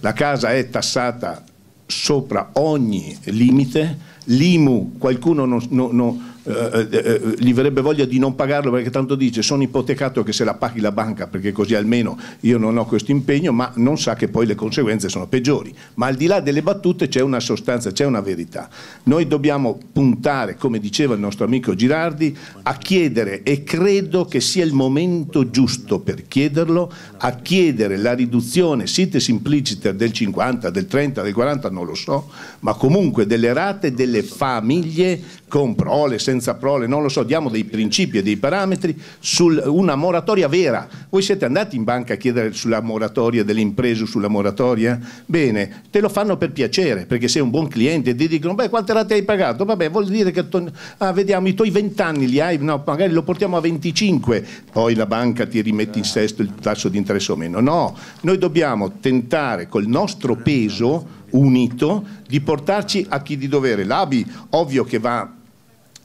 La casa è tassata sopra ogni limite, l'IMU qualcuno non, non, non eh, eh, eh, gli verrebbe voglia di non pagarlo perché tanto dice sono ipotecato che se la paghi la banca perché così almeno io non ho questo impegno, ma non sa che poi le conseguenze sono peggiori. Ma al di là delle battute c'è una sostanza, c'è una verità. Noi dobbiamo puntare, come diceva il nostro amico Girardi, a chiedere, e credo che sia il momento giusto per chiederlo, a chiedere la riduzione site simpliciter del 50, del 30, del 40, non lo so, ma comunque delle rate delle famiglie con prole, senza prole, non lo so, diamo dei principi e dei parametri su una moratoria vera. Voi siete andati in banca a chiedere sulla moratoria delle imprese, sulla moratoria? Bene, te lo fanno per piacere, perché sei un buon cliente e ti dicono, beh, quante rate hai pagato? Vabbè, vuol dire che, ah, vediamo, i tuoi 20 anni li hai, no, magari lo portiamo a 25, poi la banca ti rimette in sesto il tasso di interesse o meno. No, noi dobbiamo tentare col nostro peso unito di portarci a chi di dovere. L'ABI ovvio che va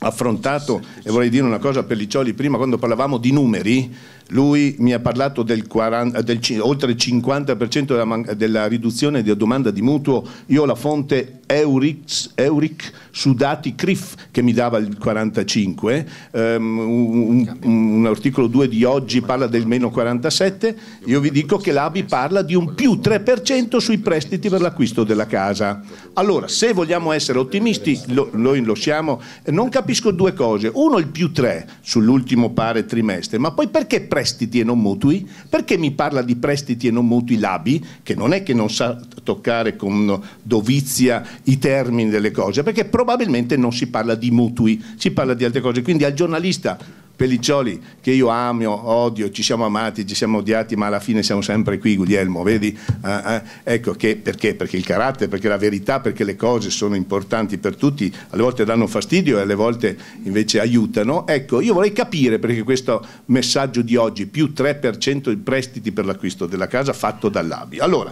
affrontato, e vorrei dire una cosa per Liccioli, prima quando parlavamo di numeri, lui mi ha parlato del, 40, del oltre il 50% della, della, riduzione della domanda di mutuo, io ho la fonte Euric, Euric su dati CRIF che mi dava il 45, um, un, un, articolo 2 di oggi parla del meno 47, io vi dico che l'ABI parla di un più 3% sui prestiti per l'acquisto della casa. Allora, se vogliamo essere ottimisti, lo, noi lo siamo, non capisco due cose, uno il più 3 sull'ultimo pare trimestre, ma poi perché prestiti? Prestiti e non mutui? Perché mi parla di prestiti e non mutui l'ABI, che non è che non sa toccare con dovizia i termini delle cose, perché probabilmente non si parla di mutui, si parla di altre cose. Quindi al giornalista Pelliccioli che io amo, odio, ci siamo amati, ci siamo odiati, ma alla fine siamo sempre qui, Guglielmo, vedi? Eh, eh, ecco che, perché? Perché il carattere, perché la verità, perché le cose sono importanti per tutti, alle volte danno fastidio e alle volte invece aiutano. Ecco, io vorrei capire perché questo messaggio di oggi, più 3% di prestiti per l'acquisto della casa fatto dall'ABI. Allora,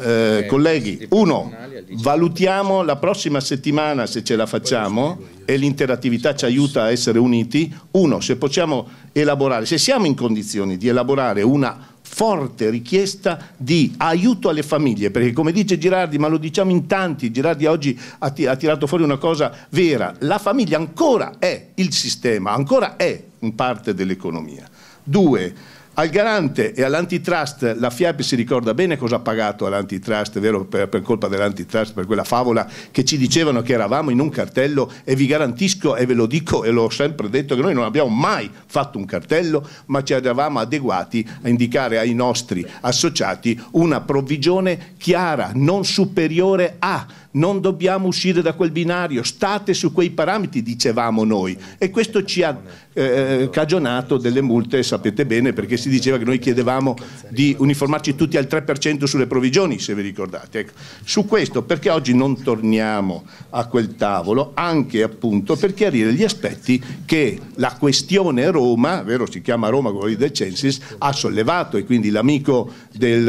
eh, colleghi, uno, valutiamo la prossima settimana se ce la facciamo e l'interattività ci aiuta a essere uniti. Uno, se possiamo elaborare, se siamo in condizioni di elaborare una forte richiesta di aiuto alle famiglie, perché come dice Girardi, ma lo diciamo in tanti, Girardi oggi ha, tirato fuori una cosa vera, la famiglia ancora è il sistema, ancora è in parte dell'economia. Due, al garante e all'antitrust la FIAP si ricorda bene cosa ha pagato all'antitrust, vero, per, per, colpa dell'antitrust, per quella favola che ci dicevano che eravamo in un cartello e vi garantisco e ve lo dico e l'ho sempre detto che noi non abbiamo mai fatto un cartello, ma ci eravamo adeguati a indicare ai nostri associati una provvigione chiara, non superiore a non dobbiamo uscire da quel binario, state su quei parametri, dicevamo noi. E questo ci ha eh, cagionato delle multe, sapete bene, perché si diceva che noi chiedevamo di uniformarci tutti al 3% sulle provvigioni, se vi ricordate. Ecco. Su questo, perché oggi non torniamo a quel tavolo, anche appunto per chiarire gli aspetti che la questione Roma, vero si chiama Roma quello del Censis, ha sollevato e quindi l'amico del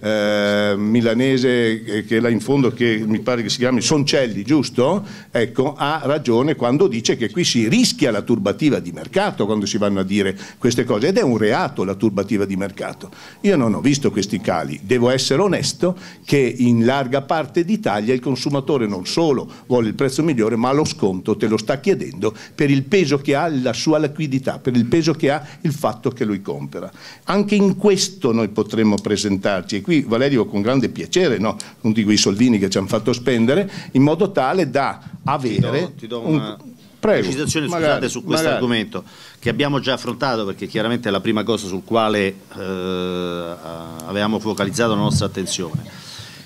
eh, milanese che è là in fondo, che mi pare che che si chiama Soncelli, giusto? Ecco, ha ragione quando dice che qui si rischia la turbativa di mercato quando si vanno a dire queste cose ed è un reato la turbativa di mercato. Io non ho visto questi cali, devo essere onesto che in larga parte d'Italia il consumatore non solo vuole il prezzo migliore ma lo sconto te lo sta chiedendo per il peso che ha la sua liquidità, per il peso che ha il fatto che lui compra. Anche in questo noi potremmo presentarci e qui Valerio con grande piacere, no? tutti quei soldini che ci hanno fatto spendere, in modo tale da avere... Ti do, ti do una... un... Prego, precisazione scusate, magari, su questo magari. argomento che abbiamo già affrontato perché chiaramente è la prima cosa sul quale eh, avevamo focalizzato la nostra attenzione.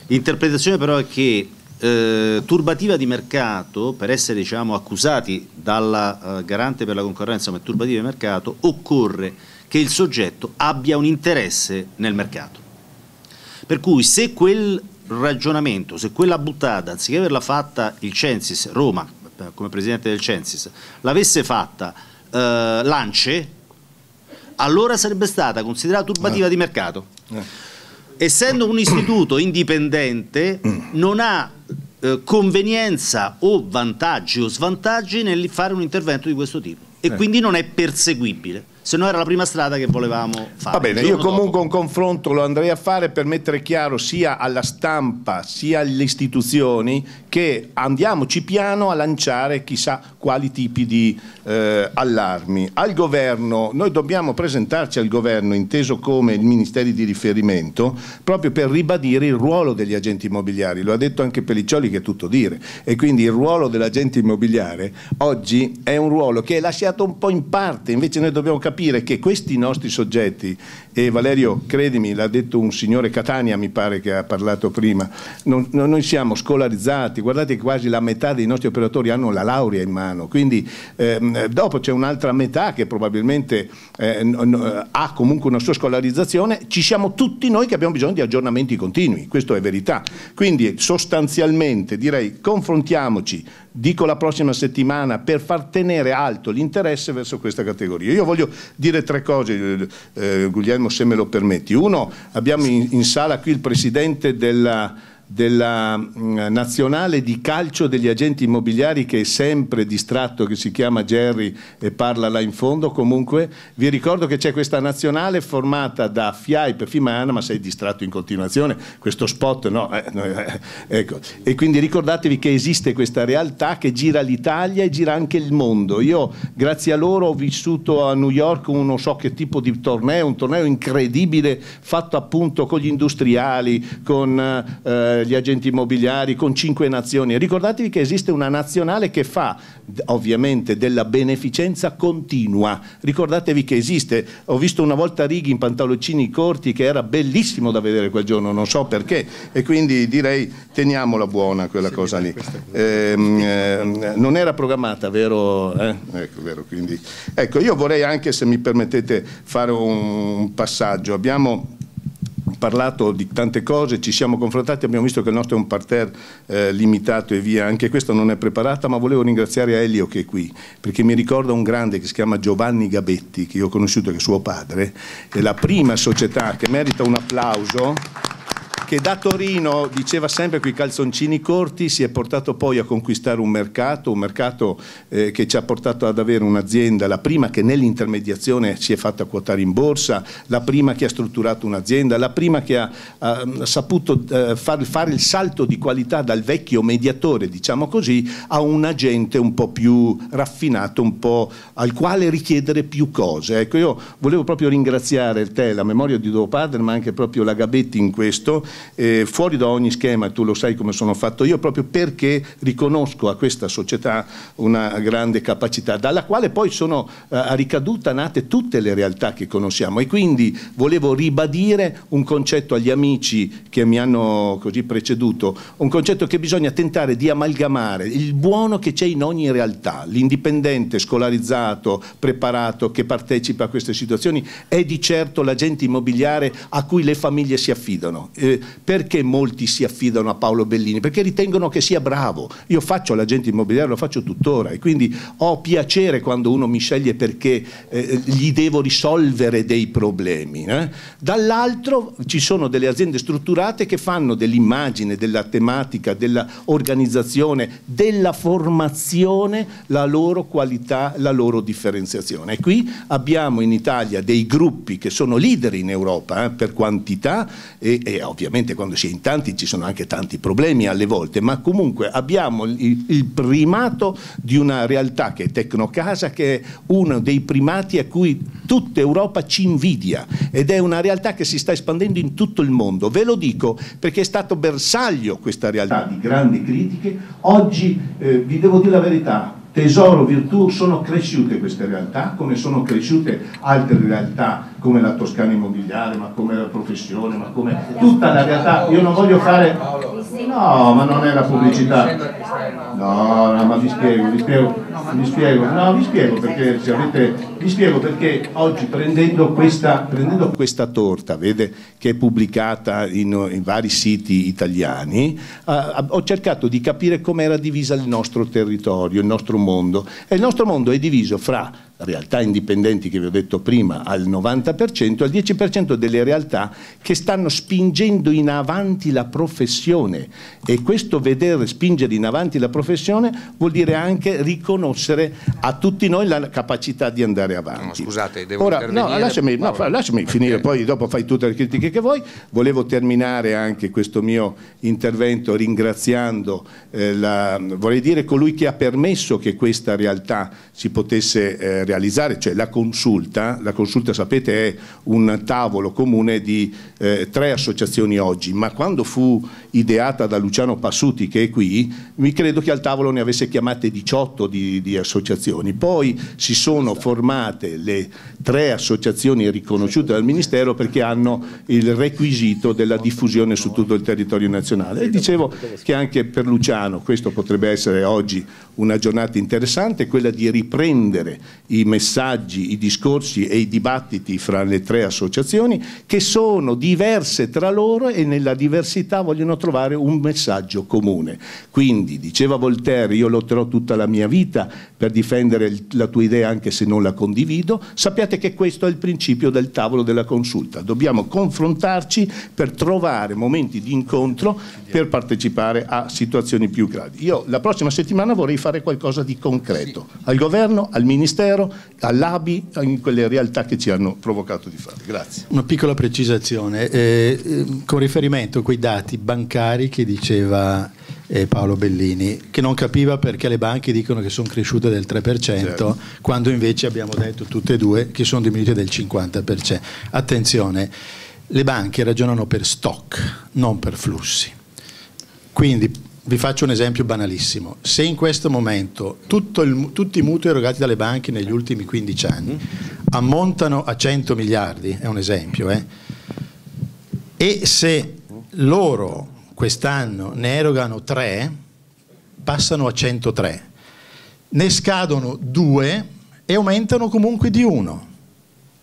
L'interpretazione però è che eh, turbativa di mercato, per essere diciamo, accusati dalla eh, garante per la concorrenza come turbativa di mercato, occorre che il soggetto abbia un interesse nel mercato. Per cui se quel ragionamento, se quella buttata, anziché averla fatta il Censis, Roma, eh, come presidente del Censis, l'avesse fatta eh, Lance, allora sarebbe stata considerata turbativa eh. di mercato. Eh. Essendo un istituto indipendente, non ha eh, convenienza o vantaggi o svantaggi nel fare un intervento di questo tipo e eh. quindi non è perseguibile se no era la prima strada che volevamo fare. Va bene, io comunque dopo. un confronto lo andrei a fare per mettere chiaro sia alla stampa sia alle istituzioni che andiamoci piano a lanciare chissà quali tipi di eh, allarmi. Al governo, noi dobbiamo presentarci al governo inteso come il Ministeri di riferimento proprio per ribadire il ruolo degli agenti immobiliari, lo ha detto anche Pelliccioli che è tutto dire e quindi il ruolo dell'agente immobiliare oggi è un ruolo che è lasciato un po' in parte, invece noi dobbiamo capire capire che questi nostri soggetti, e Valerio, credimi, l'ha detto un signore Catania, mi pare che ha parlato prima, non, non, noi siamo scolarizzati, guardate che quasi la metà dei nostri operatori hanno la laurea in mano, quindi ehm, dopo c'è un'altra metà che probabilmente eh, no, ha comunque una sua scolarizzazione, ci siamo tutti noi che abbiamo bisogno di aggiornamenti continui, questo è verità. Quindi sostanzialmente direi confrontiamoci, dico la prossima settimana, per far tenere alto l'interesse verso questa categoria. Io voglio dire tre cose, eh, Guglielmo, se me lo permetti. Uno, abbiamo in, in sala qui il presidente della della mm, nazionale di calcio degli agenti immobiliari che è sempre distratto, che si chiama Jerry e parla là in fondo, comunque vi ricordo che c'è questa nazionale formata da FIAI per Fimana, ma sei distratto in continuazione, questo spot no, eh, eh, ecco. e quindi ricordatevi che esiste questa realtà che gira l'Italia e gira anche il mondo. Io grazie a loro ho vissuto a New York un non so che tipo di torneo, un torneo incredibile fatto appunto con gli industriali, con eh, gli agenti immobiliari, con cinque nazioni. Ricordatevi che esiste una nazionale che fa ovviamente della beneficenza continua. Ricordatevi che esiste, ho visto una volta Righi in pantaloncini corti che era bellissimo da vedere quel giorno, non so perché, e quindi direi teniamola buona quella sì, cosa lì. Eh, eh, non era programmata, vero? Eh? Ecco, vero quindi. ecco, io vorrei anche, se mi permettete, fare un passaggio. Abbiamo parlato di tante cose, ci siamo confrontati, abbiamo visto che il nostro è un parterre eh, limitato e via, anche questo non è preparata, ma volevo ringraziare Elio che è qui, perché mi ricorda un grande che si chiama Giovanni Gabetti, che io ho conosciuto, che è suo padre, è la prima società che merita un applauso che da Torino diceva sempre con i calzoncini corti si è portato poi a conquistare un mercato, un mercato eh, che ci ha portato ad avere un'azienda, la prima che nell'intermediazione si è fatta quotare in borsa, la prima che ha strutturato un'azienda, la prima che ha, ha saputo eh, far, fare il salto di qualità dal vecchio mediatore, diciamo così, a un agente un po' più raffinato, un po' al quale richiedere più cose. Ecco, io volevo proprio ringraziare te, la memoria di tuo padre, ma anche proprio la Gabetti in questo, eh, fuori da ogni schema, tu lo sai come sono fatto io, proprio perché riconosco a questa società una grande capacità, dalla quale poi sono eh, a ricaduta nate tutte le realtà che conosciamo e quindi volevo ribadire un concetto agli amici che mi hanno così preceduto, un concetto che bisogna tentare di amalgamare, il buono che c'è in ogni realtà, l'indipendente, scolarizzato, preparato, che partecipa a queste situazioni, è di certo l'agente immobiliare a cui le famiglie si affidano. Eh, perché molti si affidano a Paolo Bellini? Perché ritengono che sia bravo. Io faccio l'agente immobiliare, lo faccio tuttora e quindi ho piacere quando uno mi sceglie perché eh, gli devo risolvere dei problemi. Eh? Dall'altro ci sono delle aziende strutturate che fanno dell'immagine, della tematica, dell'organizzazione, della formazione la loro qualità, la loro differenziazione. E qui abbiamo in Italia dei gruppi che sono leader in Europa eh, per quantità e, e, ovviamente quando si è in tanti ci sono anche tanti problemi alle volte, ma comunque abbiamo il, il primato di una realtà che è Tecnocasa, che è uno dei primati a cui tutta Europa ci invidia ed è una realtà che si sta espandendo in tutto il mondo. Ve lo dico perché è stato bersaglio questa realtà di grandi critiche. Oggi eh, vi devo dire la verità, tesoro, virtù, sono cresciute queste realtà, come sono cresciute altre realtà come la Toscana immobiliare, ma come la professione, ma come tutta la realtà. Io non voglio fare... No, ma non è la pubblicità. No, no, ma vi spiego, vi spiego, vi spiego, no, vi spiego perché, se avete, vi spiego perché oggi prendendo questa, prendendo questa torta, vede, che è pubblicata in, in vari siti italiani, eh, ho cercato di capire come era divisa il nostro territorio, il nostro mondo. E il nostro mondo è diviso fra realtà indipendenti che vi ho detto prima al 90%, al 10% delle realtà che stanno spingendo in avanti la professione e questo vedere spingere in avanti la professione vuol dire anche riconoscere a tutti noi la capacità di andare avanti. No, scusate, devo Ora, no, lasciami, no, lasciami finire, okay. poi dopo fai tutte le critiche che vuoi. Volevo terminare anche questo mio intervento ringraziando eh, la, vorrei dire colui che ha permesso che questa realtà si potesse eh, realizzare, cioè la consulta, la consulta sapete è un tavolo comune di eh, tre associazioni oggi, ma quando fu ideata da Luciano Passuti che è qui, mi credo che al tavolo ne avesse chiamate 18 di, di associazioni, poi si sono formate le tre associazioni riconosciute dal Ministero perché hanno il requisito della diffusione su tutto il territorio nazionale. E dicevo che anche per Luciano questo potrebbe essere oggi una giornata interessante, quella di riprendere i messaggi, i discorsi e i dibattiti fra le tre associazioni che sono diverse tra loro e nella diversità vogliono trovare un messaggio comune. Quindi, diceva Voltaire, io lotterò tutta la mia vita per difendere la tua idea anche se non la condivido, sappiate che questo è il principio del tavolo della consulta. Dobbiamo confrontarci per trovare momenti di incontro per partecipare a situazioni più gravi. Io la prossima settimana vorrei fare qualcosa di concreto al governo, al ministero, all'ABI, in quelle realtà che ci hanno provocato di fare. Grazie. Una piccola precisazione, eh, eh con riferimento a quei dati bancari che diceva eh, Paolo Bellini, che non capiva perché le banche dicono che sono cresciute del 3%, certo. quando invece abbiamo detto tutte e due che sono diminuite del 50%. Attenzione, le banche ragionano per stock, non per flussi. Quindi vi faccio un esempio banalissimo. Se in questo momento il, tutti i mutui erogati dalle banche negli ultimi 15 anni ammontano a 100 miliardi, è un esempio, eh? e se loro quest'anno ne erogano 3, passano a 103, ne scadono 2 e aumentano comunque di 1,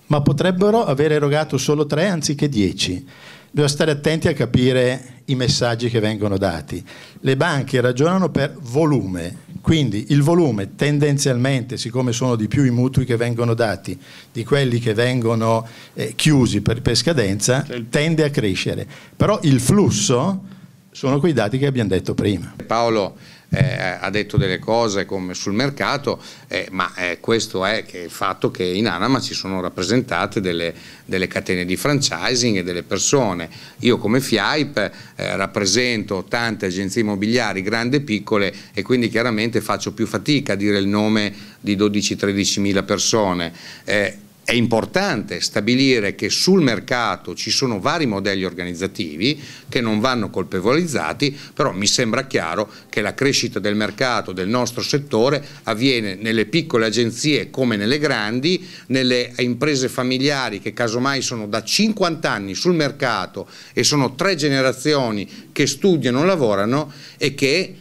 ma potrebbero aver erogato solo 3 anziché 10. Bisogna stare attenti a capire i messaggi che vengono dati. Le banche ragionano per volume, quindi il volume tendenzialmente, siccome sono di più i mutui che vengono dati di quelli che vengono eh, chiusi per, per scadenza, tende a crescere. Però il flusso sono quei dati che abbiamo detto prima. Paolo eh, ha detto delle cose come sul mercato, eh, ma eh, questo è il fatto che in Anama ci sono rappresentate delle, delle, catene di franchising e delle persone. Io come FIAIP eh, rappresento tante agenzie immobiliari, grandi e piccole, e quindi chiaramente faccio più fatica a dire il nome di 12-13 mila persone eh, è importante stabilire che sul mercato ci sono vari modelli organizzativi che non vanno colpevolizzati, però mi sembra chiaro che la crescita del mercato del nostro settore avviene nelle piccole agenzie come nelle grandi, nelle imprese familiari che casomai sono da 50 anni sul mercato e sono tre generazioni che studiano, lavorano e che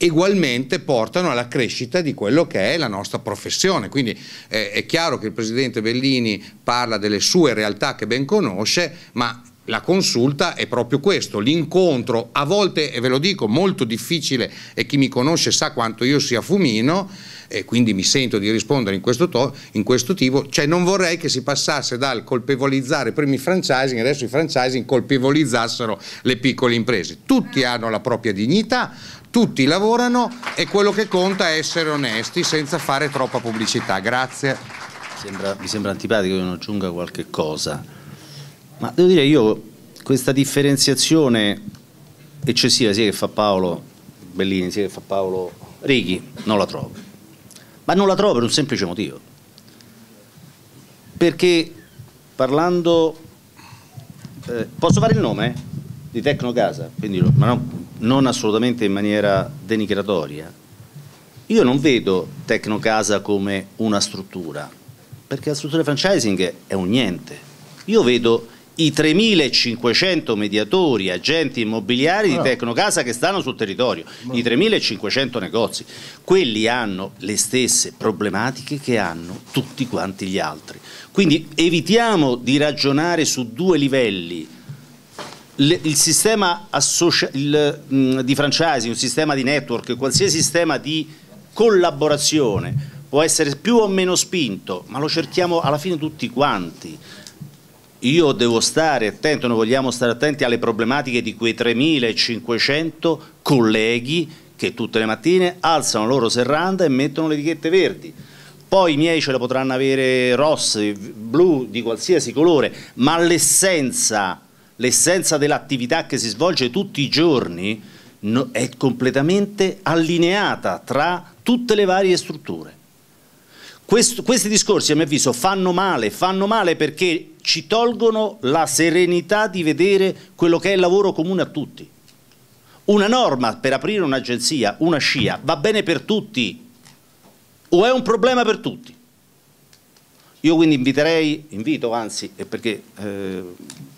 ugualmente portano alla crescita di quello che è la nostra professione. Quindi eh, è chiaro che il Presidente Bellini parla delle sue realtà che ben conosce, ma la consulta è proprio questo, l'incontro, a volte, e ve lo dico, molto difficile e chi mi conosce sa quanto io sia fumino e quindi mi sento di rispondere in questo, to, in questo tipo, cioè non vorrei che si passasse dal colpevolizzare i franchising, adesso i franchising colpevolizzassero le piccole imprese. Tutti hanno la propria dignità, tutti lavorano e quello che conta è essere onesti senza fare troppa pubblicità. Grazie. Sembra, mi sembra antipatico che non aggiunga qualche cosa, ma devo dire io questa differenziazione eccessiva sia che fa Paolo Bellini sia che fa Paolo Righi non la trovo, ma non la trovo per un semplice motivo, perché parlando, eh, posso fare il nome di Tecnocasa, quindi, ma non, non assolutamente in maniera denigratoria, io non vedo Tecnocasa come una struttura, perché la struttura franchising è un niente. Io vedo i 3.500 mediatori, agenti immobiliari di Tecnocasa che stanno sul territorio, i 3.500 negozi, quelli hanno le stesse problematiche che hanno tutti quanti gli altri. Quindi evitiamo di ragionare su due livelli. Il sistema il, mh, di franchising, un sistema di network, qualsiasi sistema di collaborazione può essere più o meno spinto, ma lo cerchiamo alla fine tutti quanti. Io devo stare attento, noi vogliamo stare attenti alle problematiche di quei 3.500 colleghi che tutte le mattine alzano la loro serranda e mettono le etichette verdi. Poi i miei ce le potranno avere rosse, blu, di qualsiasi colore, ma l'essenza, l'essenza dell'attività che si svolge tutti i giorni è completamente allineata tra tutte le varie strutture. Questo, questi discorsi a mio avviso fanno male, fanno male perché ci tolgono la serenità di vedere quello che è il lavoro comune a tutti. Una norma per aprire un'agenzia, una scia, va bene per tutti o è un problema per tutti? Io quindi inviterei, invito anzi, perché eh,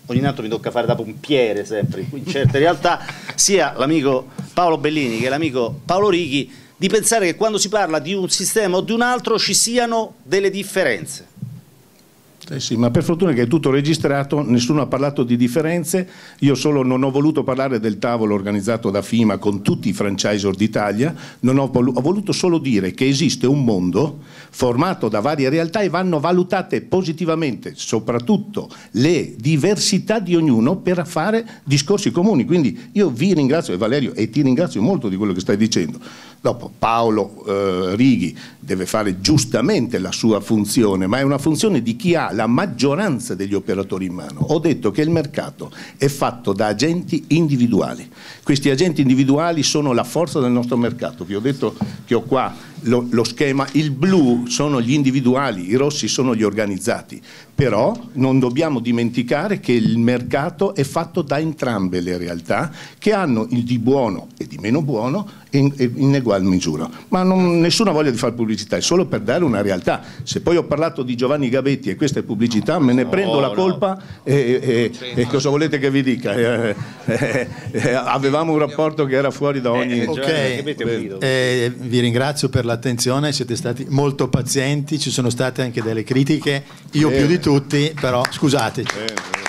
ogni tanto mi tocca fare da pompiere sempre in certe [laughs] realtà, sia l'amico Paolo Bellini che l'amico Paolo Righi di pensare che quando si parla di un sistema o di un altro ci siano delle differenze. Eh sì, ma per fortuna che è tutto registrato, nessuno ha parlato di differenze, io solo non ho voluto parlare del tavolo organizzato da FIMA con tutti i franchisor d'Italia, ho, ho voluto solo dire che esiste un mondo formato da varie realtà e vanno valutate positivamente soprattutto le diversità di ognuno per fare discorsi comuni. Quindi io vi ringrazio, e Valerio, e ti ringrazio molto di quello che stai dicendo. Dopo Paolo eh, Righi deve fare giustamente la sua funzione, ma è una funzione di chi ha la maggioranza degli operatori in mano. Ho detto che il mercato è fatto da agenti individuali. Questi agenti individuali sono la forza del nostro mercato. Vi ho detto che ho qua lo, lo schema, il blu sono gli individuali, i rossi sono gli organizzati. Però non dobbiamo dimenticare che il mercato è fatto da entrambe le realtà che hanno il di buono e di meno buono in, in ugual misura. Ma non, nessuna voglia di fare pubblicità, è solo per dare una realtà. Se poi ho parlato di Giovanni Gavetti e questa è pubblicità, me ne prendo no, la colpa no. e, e, e, cosa volete che vi dica? Eh, eh, eh, avevamo un rapporto che era fuori da ogni... ok, eh, vi ringrazio per l'attenzione, siete stati molto pazienti, ci sono state anche delle critiche, io più di tutti, però scusate.